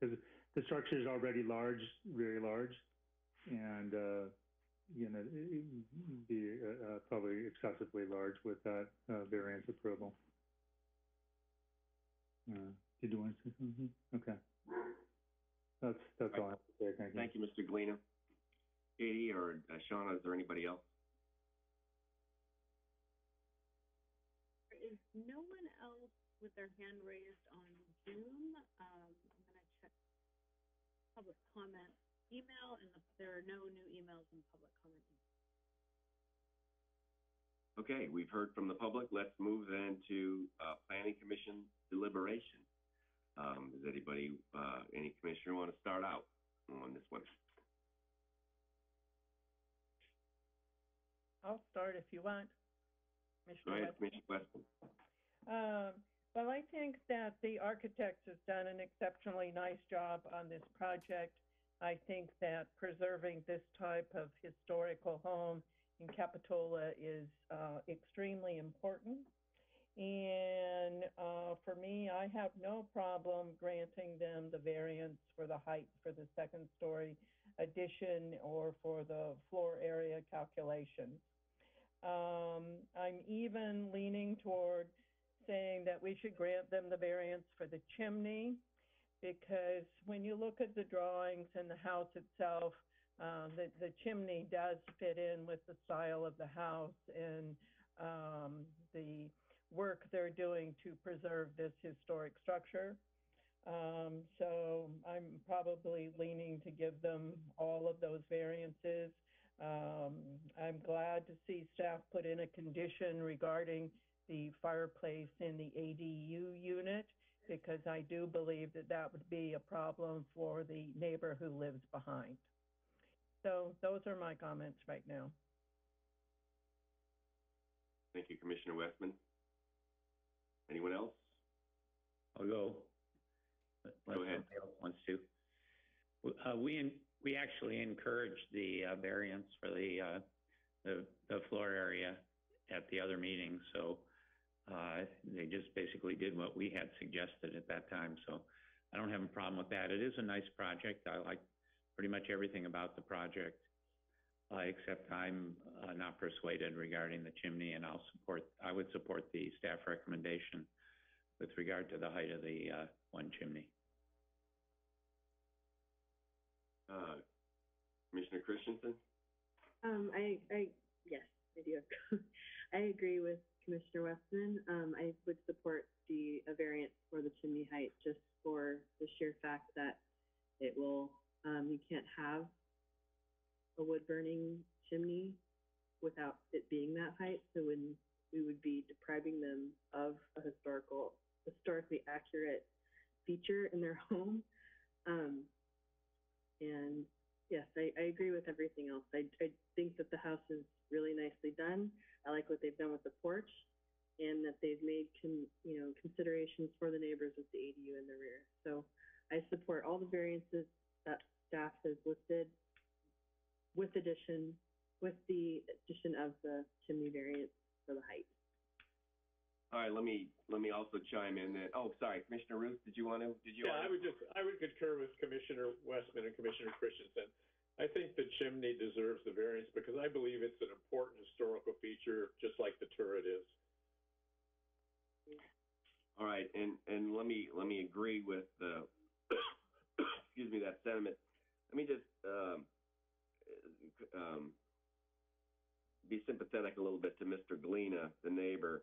Speaker 15: Cause the structure is already large, very large, and, uh, you know, be, uh, uh, probably excessively large with that, uh, variance approval. Uh, did you want to say something? Okay. That's, that's all I have to say, thank you.
Speaker 1: Thank you, Mr. Galena. Katie or uh, Shauna, is there anybody else?
Speaker 11: There is no one else with their hand raised on Zoom. Um, I'm gonna check public comment email, and there are no new emails in public comment.
Speaker 1: Okay, we've heard from the public. Let's move then to, uh, planning commission deliberation. Um, does anybody, uh, any commissioner want to start out on this one?
Speaker 6: I'll start if you want.
Speaker 1: Go
Speaker 6: Commissioner
Speaker 1: ahead,
Speaker 6: West.
Speaker 1: Commissioner Westman.
Speaker 6: Um, well, I think that the architect has done an exceptionally nice job on this project. I think that preserving this type of historical home in Capitola is, uh, extremely important. And, uh, for me, I have no problem granting them the variance for the height for the second story addition or for the floor area calculations. Um, I'm even leaning toward saying that we should grant them the variance for the chimney because when you look at the drawings and the house itself, uh, the, the chimney does fit in with the style of the house and, um, the work they're doing to preserve this historic structure. Um, so I'm probably leaning to give them all of those variances. Um, I'm glad to see staff put in a condition regarding the fireplace in the ADU unit because I do believe that that would be a problem for the neighbor who lives behind. So those are my comments right now.
Speaker 1: Thank you, Commissioner Westman. Anyone else?
Speaker 4: I'll go.
Speaker 1: Go ahead.
Speaker 4: wants to. Uh, we, en- we actually encouraged the, uh, variance for the, uh, the, the floor area at the other meeting, so, uh, they just basically did what we had suggested at that time, so I don't have a problem with that. It is a nice project. I like pretty much everything about the project. Uh, except I'm, uh, not persuaded regarding the chimney, and I'll support, I would support the staff recommendation with regard to the height of the, uh, one chimney.
Speaker 1: Uh, Commissioner Christensen?
Speaker 13: Um, I, I, I do. I agree with Commissioner Westman. Um, I would support the, a variance for the chimney height just for the sheer fact that it will, um, you can't have a wood burning chimney without it being that height. So when we would be depriving them of a historical, historically accurate feature in their home. Um, and yes, I, I agree with everything else. I, I think that the house is really nicely done. I like what they've done with the porch and that they've made con, you know, considerations for the neighbors with the ADU in the rear. So I support all the variances that staff has listed with addition, with the addition of the chimney variance for the height.
Speaker 1: All right, let me, let me also chime in that, oh, sorry, Commissioner Routh, did you want to, did you?
Speaker 7: Yeah, I would just, I would concur with Commissioner Westman and Commissioner Christensen. I think the chimney deserves the variance because I believe it's an important historical feature, just like the turret is.
Speaker 1: All right, and, and let me, let me agree with, uh, excuse me, that sentiment. Let me just, um, uh, um, be sympathetic a little bit to Mr. Galena, the neighbor.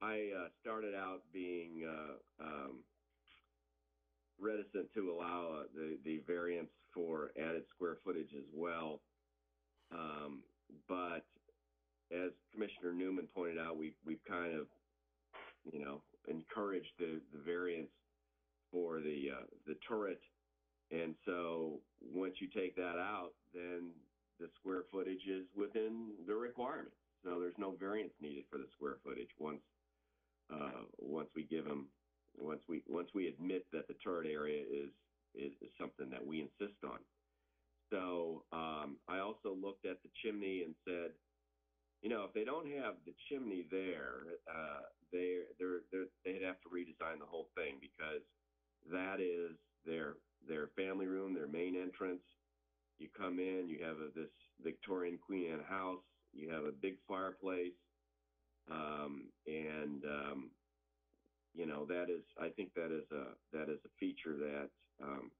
Speaker 1: I, uh, started out being, uh, um, reticent to allow uh, the, the variance for added square footage as well. Um, but as Commissioner Newman pointed out, we, we've kind of, you know, encouraged the, the variance for the, uh, the turret. And so once you take that out, then the square footage is within the requirements. So there's no variance needed for the square footage once, uh, once we give them, once we, once we admit that the turret area is, is, is something that we insist on. So, um, I also looked at the chimney and said, you know, if they don't have the chimney there, uh, they, they're, they're, they'd have to redesign the whole thing because that is their, their family room, their main entrance. You come in, you have a, this Victorian Queen Anne house, you have a big fireplace, um, and, um, you know, that is, I think that is a, that is a feature that, um,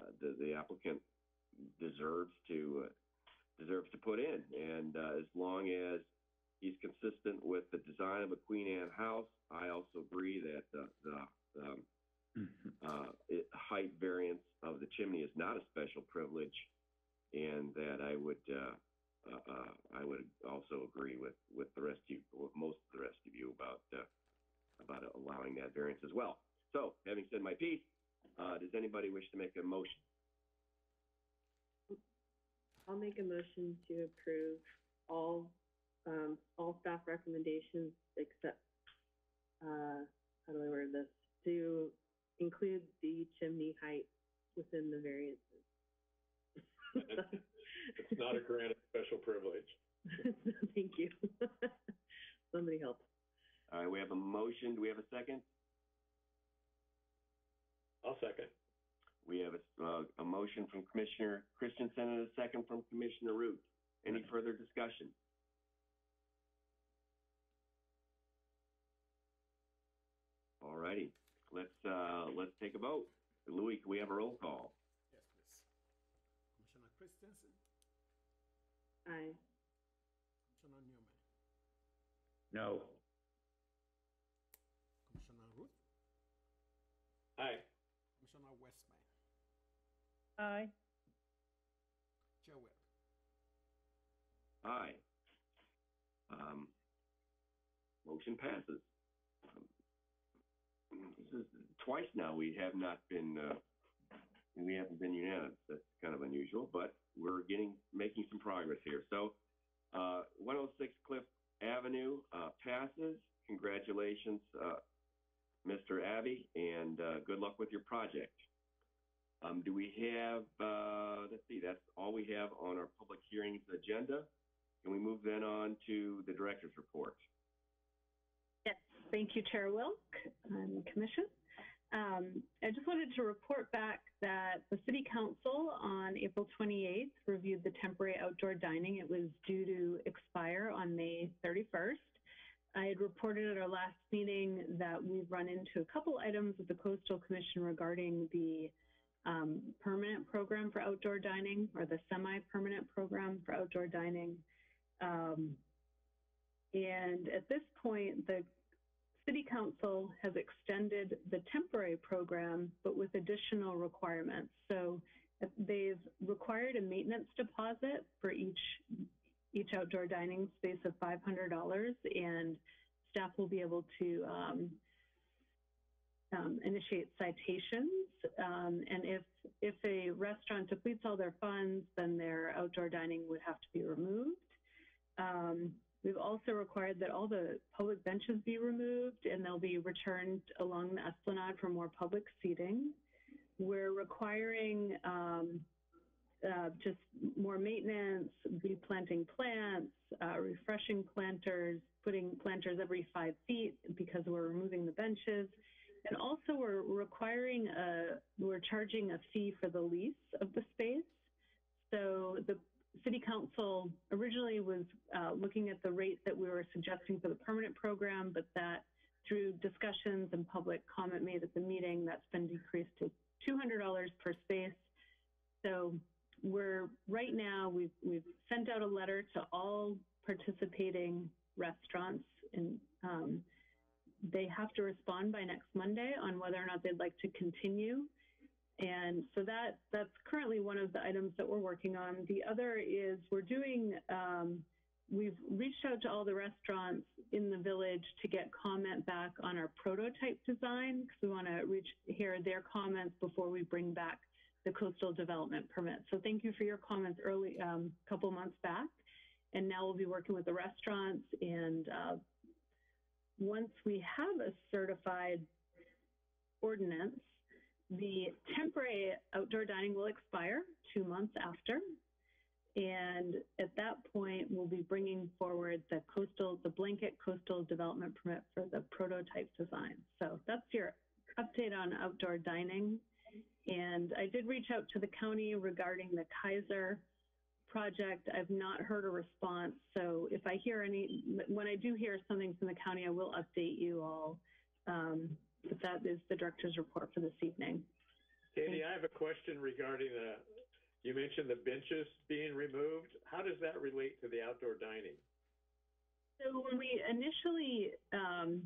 Speaker 1: uh, the, the applicant deserves to, uh, deserves to put in. And, uh, as long as he's consistent with the design of a Queen Anne house, I also agree that the, the, um, uh, it, height variance of the chimney is not a special privilege, and that I would, uh, uh, uh, I would also agree with, with the rest of you, with most of the rest of you about, uh, about allowing that variance as well. So, having said my piece, uh, does anybody wish to make a motion?
Speaker 13: I'll make a motion to approve all, um, all staff recommendations except, uh, how do I word this? To include the chimney height within the variances.
Speaker 7: It's not a grant of special privilege. [laughs]
Speaker 13: Thank you. [laughs] Somebody help.
Speaker 1: All right, we have a motion. Do we have a second?
Speaker 7: I'll second.
Speaker 1: We have a, uh, a motion from Commissioner Christensen and a second from Commissioner Routh. Any further discussion? All righty, let's, uh, let's take a vote. Louis, can we have a roll call?
Speaker 2: Yes, please. Commissioner Christensen,
Speaker 13: Aye.
Speaker 2: Commissioner Newman,
Speaker 4: No.
Speaker 2: Commissioner Routh,
Speaker 7: Aye.
Speaker 2: Commissioner Westman,
Speaker 6: Aye.
Speaker 2: Chair Webb.
Speaker 1: Aye. Um, motion passes. Um, This is twice now we have not been, uh, we haven't been unanimous. That's kind of unusual, but we're getting, making some progress here. So, uh, one oh six Cliff Avenue, uh, passes. Congratulations, uh, Mr. Abbey, and, uh, good luck with your project. Um, do we have, uh, let's see, that's all we have on our public hearings agenda. Can we move then on to the director's report?
Speaker 3: Yes, thank you, Chair Wilk and Commission. Um, I just wanted to report back that the City Council on April 28th reviewed the temporary outdoor dining. It was due to expire on May 31st. I had reported at our last meeting that we've run into a couple items with the Coastal Commission regarding the um, permanent program for outdoor dining or the semi-permanent program for outdoor dining. Um, and at this point, the City Council has extended the temporary program, but with additional requirements. So they've required a maintenance deposit for each each outdoor dining space of $500, and staff will be able to um, um, initiate citations. Um, and if, if a restaurant depletes all their funds, then their outdoor dining would have to be removed. Um, we've also required that all the public benches be removed and they'll be returned along the esplanade for more public seating. We're requiring um, uh, just more maintenance, replanting plants, uh, refreshing planters, putting planters every five feet because we're removing the benches. And also we're requiring a, we're charging a fee for the lease of the space. So the city council originally was uh, looking at the rate that we were suggesting for the permanent program, but that through discussions and public comment made at the meeting, that's been decreased to $200 per space. So we're right now we've we've sent out a letter to all participating restaurants and um, they have to respond by next Monday on whether or not they'd like to continue. And so that that's currently one of the items that we're working on. The other is we're doing um, we've reached out to all the restaurants in the village to get comment back on our prototype design because we want to reach hear their comments before we bring back the coastal development permit. So thank you for your comments early, a um, couple months back. And now we'll be working with the restaurants. And uh, once we have a certified ordinance, the temporary outdoor dining will expire two months after. And at that point, we'll be bringing forward the coastal, the blanket coastal development permit for the prototype design. So that's your update on outdoor dining. And I did reach out to the county regarding the Kaiser project. I've not heard a response. So if I hear any, when I do hear something from the county, I will update you all. Um, but that is the director's report for this evening.
Speaker 7: Katie, I have a question regarding the, you mentioned the benches being removed. How does that relate to the outdoor dining?
Speaker 3: So when we initially um,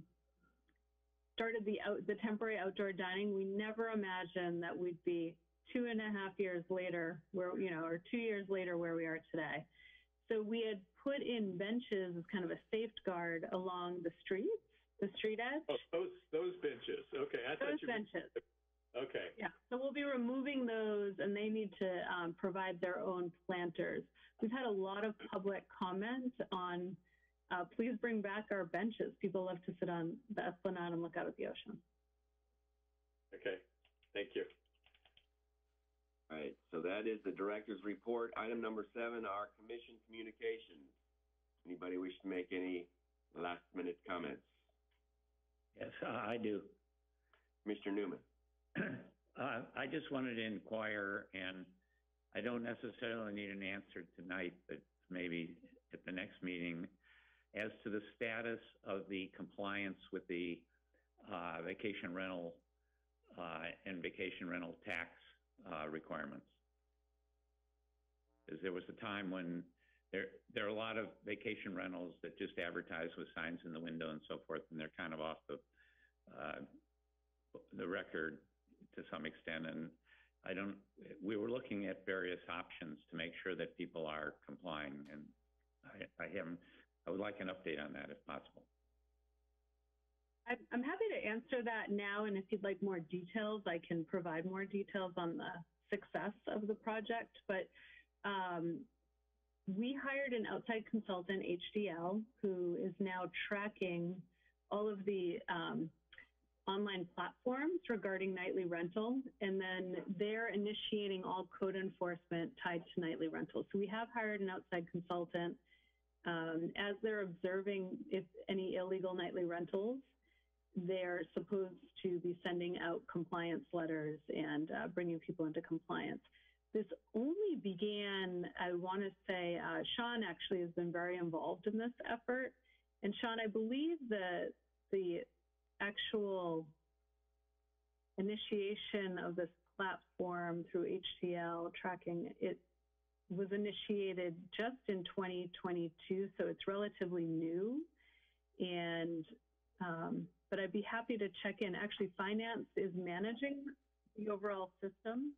Speaker 3: started the out, the temporary outdoor dining, we never imagined that we'd be two and a half years later, where you know, or two years later, where we are today. So we had put in benches as kind of a safeguard along the streets, the street edge.
Speaker 7: Oh, those those benches. Okay, I
Speaker 3: those
Speaker 7: thought you.
Speaker 3: benches.
Speaker 7: Okay.
Speaker 3: Yeah, so we'll be removing those, and they need to um, provide their own planters. We've had a lot of public comment on uh, please bring back our benches. People love to sit on the esplanade and look out at the ocean.
Speaker 7: Okay. Thank you.
Speaker 1: All right, so that is the director's report. Item number seven, our commission communications. Anybody wish to make any last minute comments?
Speaker 4: Yes, I do.
Speaker 1: Mr. Newman. [clears throat]
Speaker 4: Uh, I just wanted to inquire, and I don't necessarily need an answer tonight, but maybe at the next meeting, as to the status of the compliance with the uh, vacation rental uh, and vacation rental tax uh, requirements. Because there was a time when there there are a lot of vacation rentals that just advertise with signs in the window and so forth, and they're kind of off the uh, the record to some extent. And I don't. We were looking at various options to make sure that people are complying, and I, I haven't. I would like an update on that if possible.
Speaker 3: I'm happy to answer that now, and if you'd like more details, I can provide more details on the success of the project. But um, we hired an outside consultant, HDL, who is now tracking all of the um, online platforms regarding nightly rental, and then they're initiating all code enforcement tied to nightly rental. So we have hired an outside consultant. Um, as they're observing if any illegal nightly rentals, they're supposed to be sending out compliance letters and uh, bringing people into compliance. This only began, I want to say, uh, Sean actually has been very involved in this effort. And Sean, I believe that the actual initiation of this platform through HDL tracking, it was initiated just in 2022, so it's relatively new. And um, but I'd be happy to check in. Actually, finance is managing the overall system,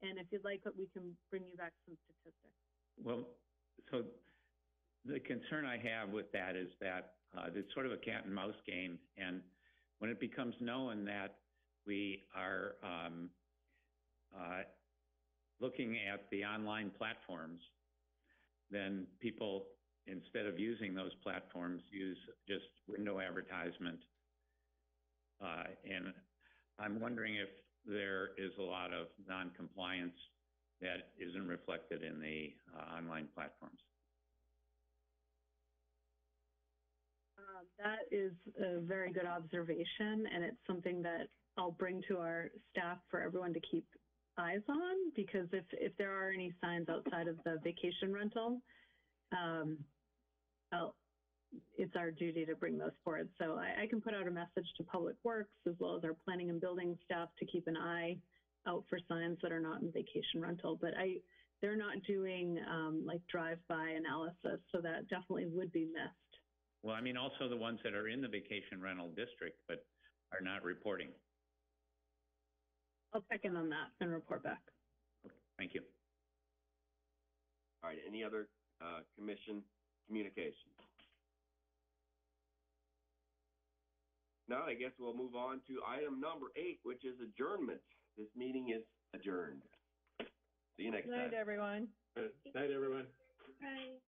Speaker 3: and if you'd like, we can bring you back some statistics.
Speaker 4: Well, so the concern I have with that is that uh, it's sort of a cat and mouse game, and when it becomes known that we are, um, uh, looking at the online platforms, then people, instead of using those platforms, use just window advertisement. Uh, and I'm wondering if there is a lot of non-compliance that isn't reflected in the, uh, online platforms.
Speaker 3: Um, that is a very good observation, and it's something that I'll bring to our staff for everyone to keep eyes on, because if, if there are any signs outside of the vacation rental, um, I'll, it's our duty to bring those forward. So I, I can put out a message to Public Works as well as our planning and building staff to keep an eye out for signs that are not in vacation rental. But I, they're not doing, um, like drive-by analysis, so that definitely would be missed.
Speaker 4: Well, I mean, also the ones that are in the vacation rental district, but are not reporting.
Speaker 3: I'll check in on that and report back.
Speaker 4: Thank you.
Speaker 1: All right, any other, uh, commission communications? Now I guess we'll move on to item number eight, which is adjournment. This meeting is adjourned. See you next
Speaker 6: Good
Speaker 1: time.
Speaker 6: night, everyone.
Speaker 7: Good night, everyone. Bye.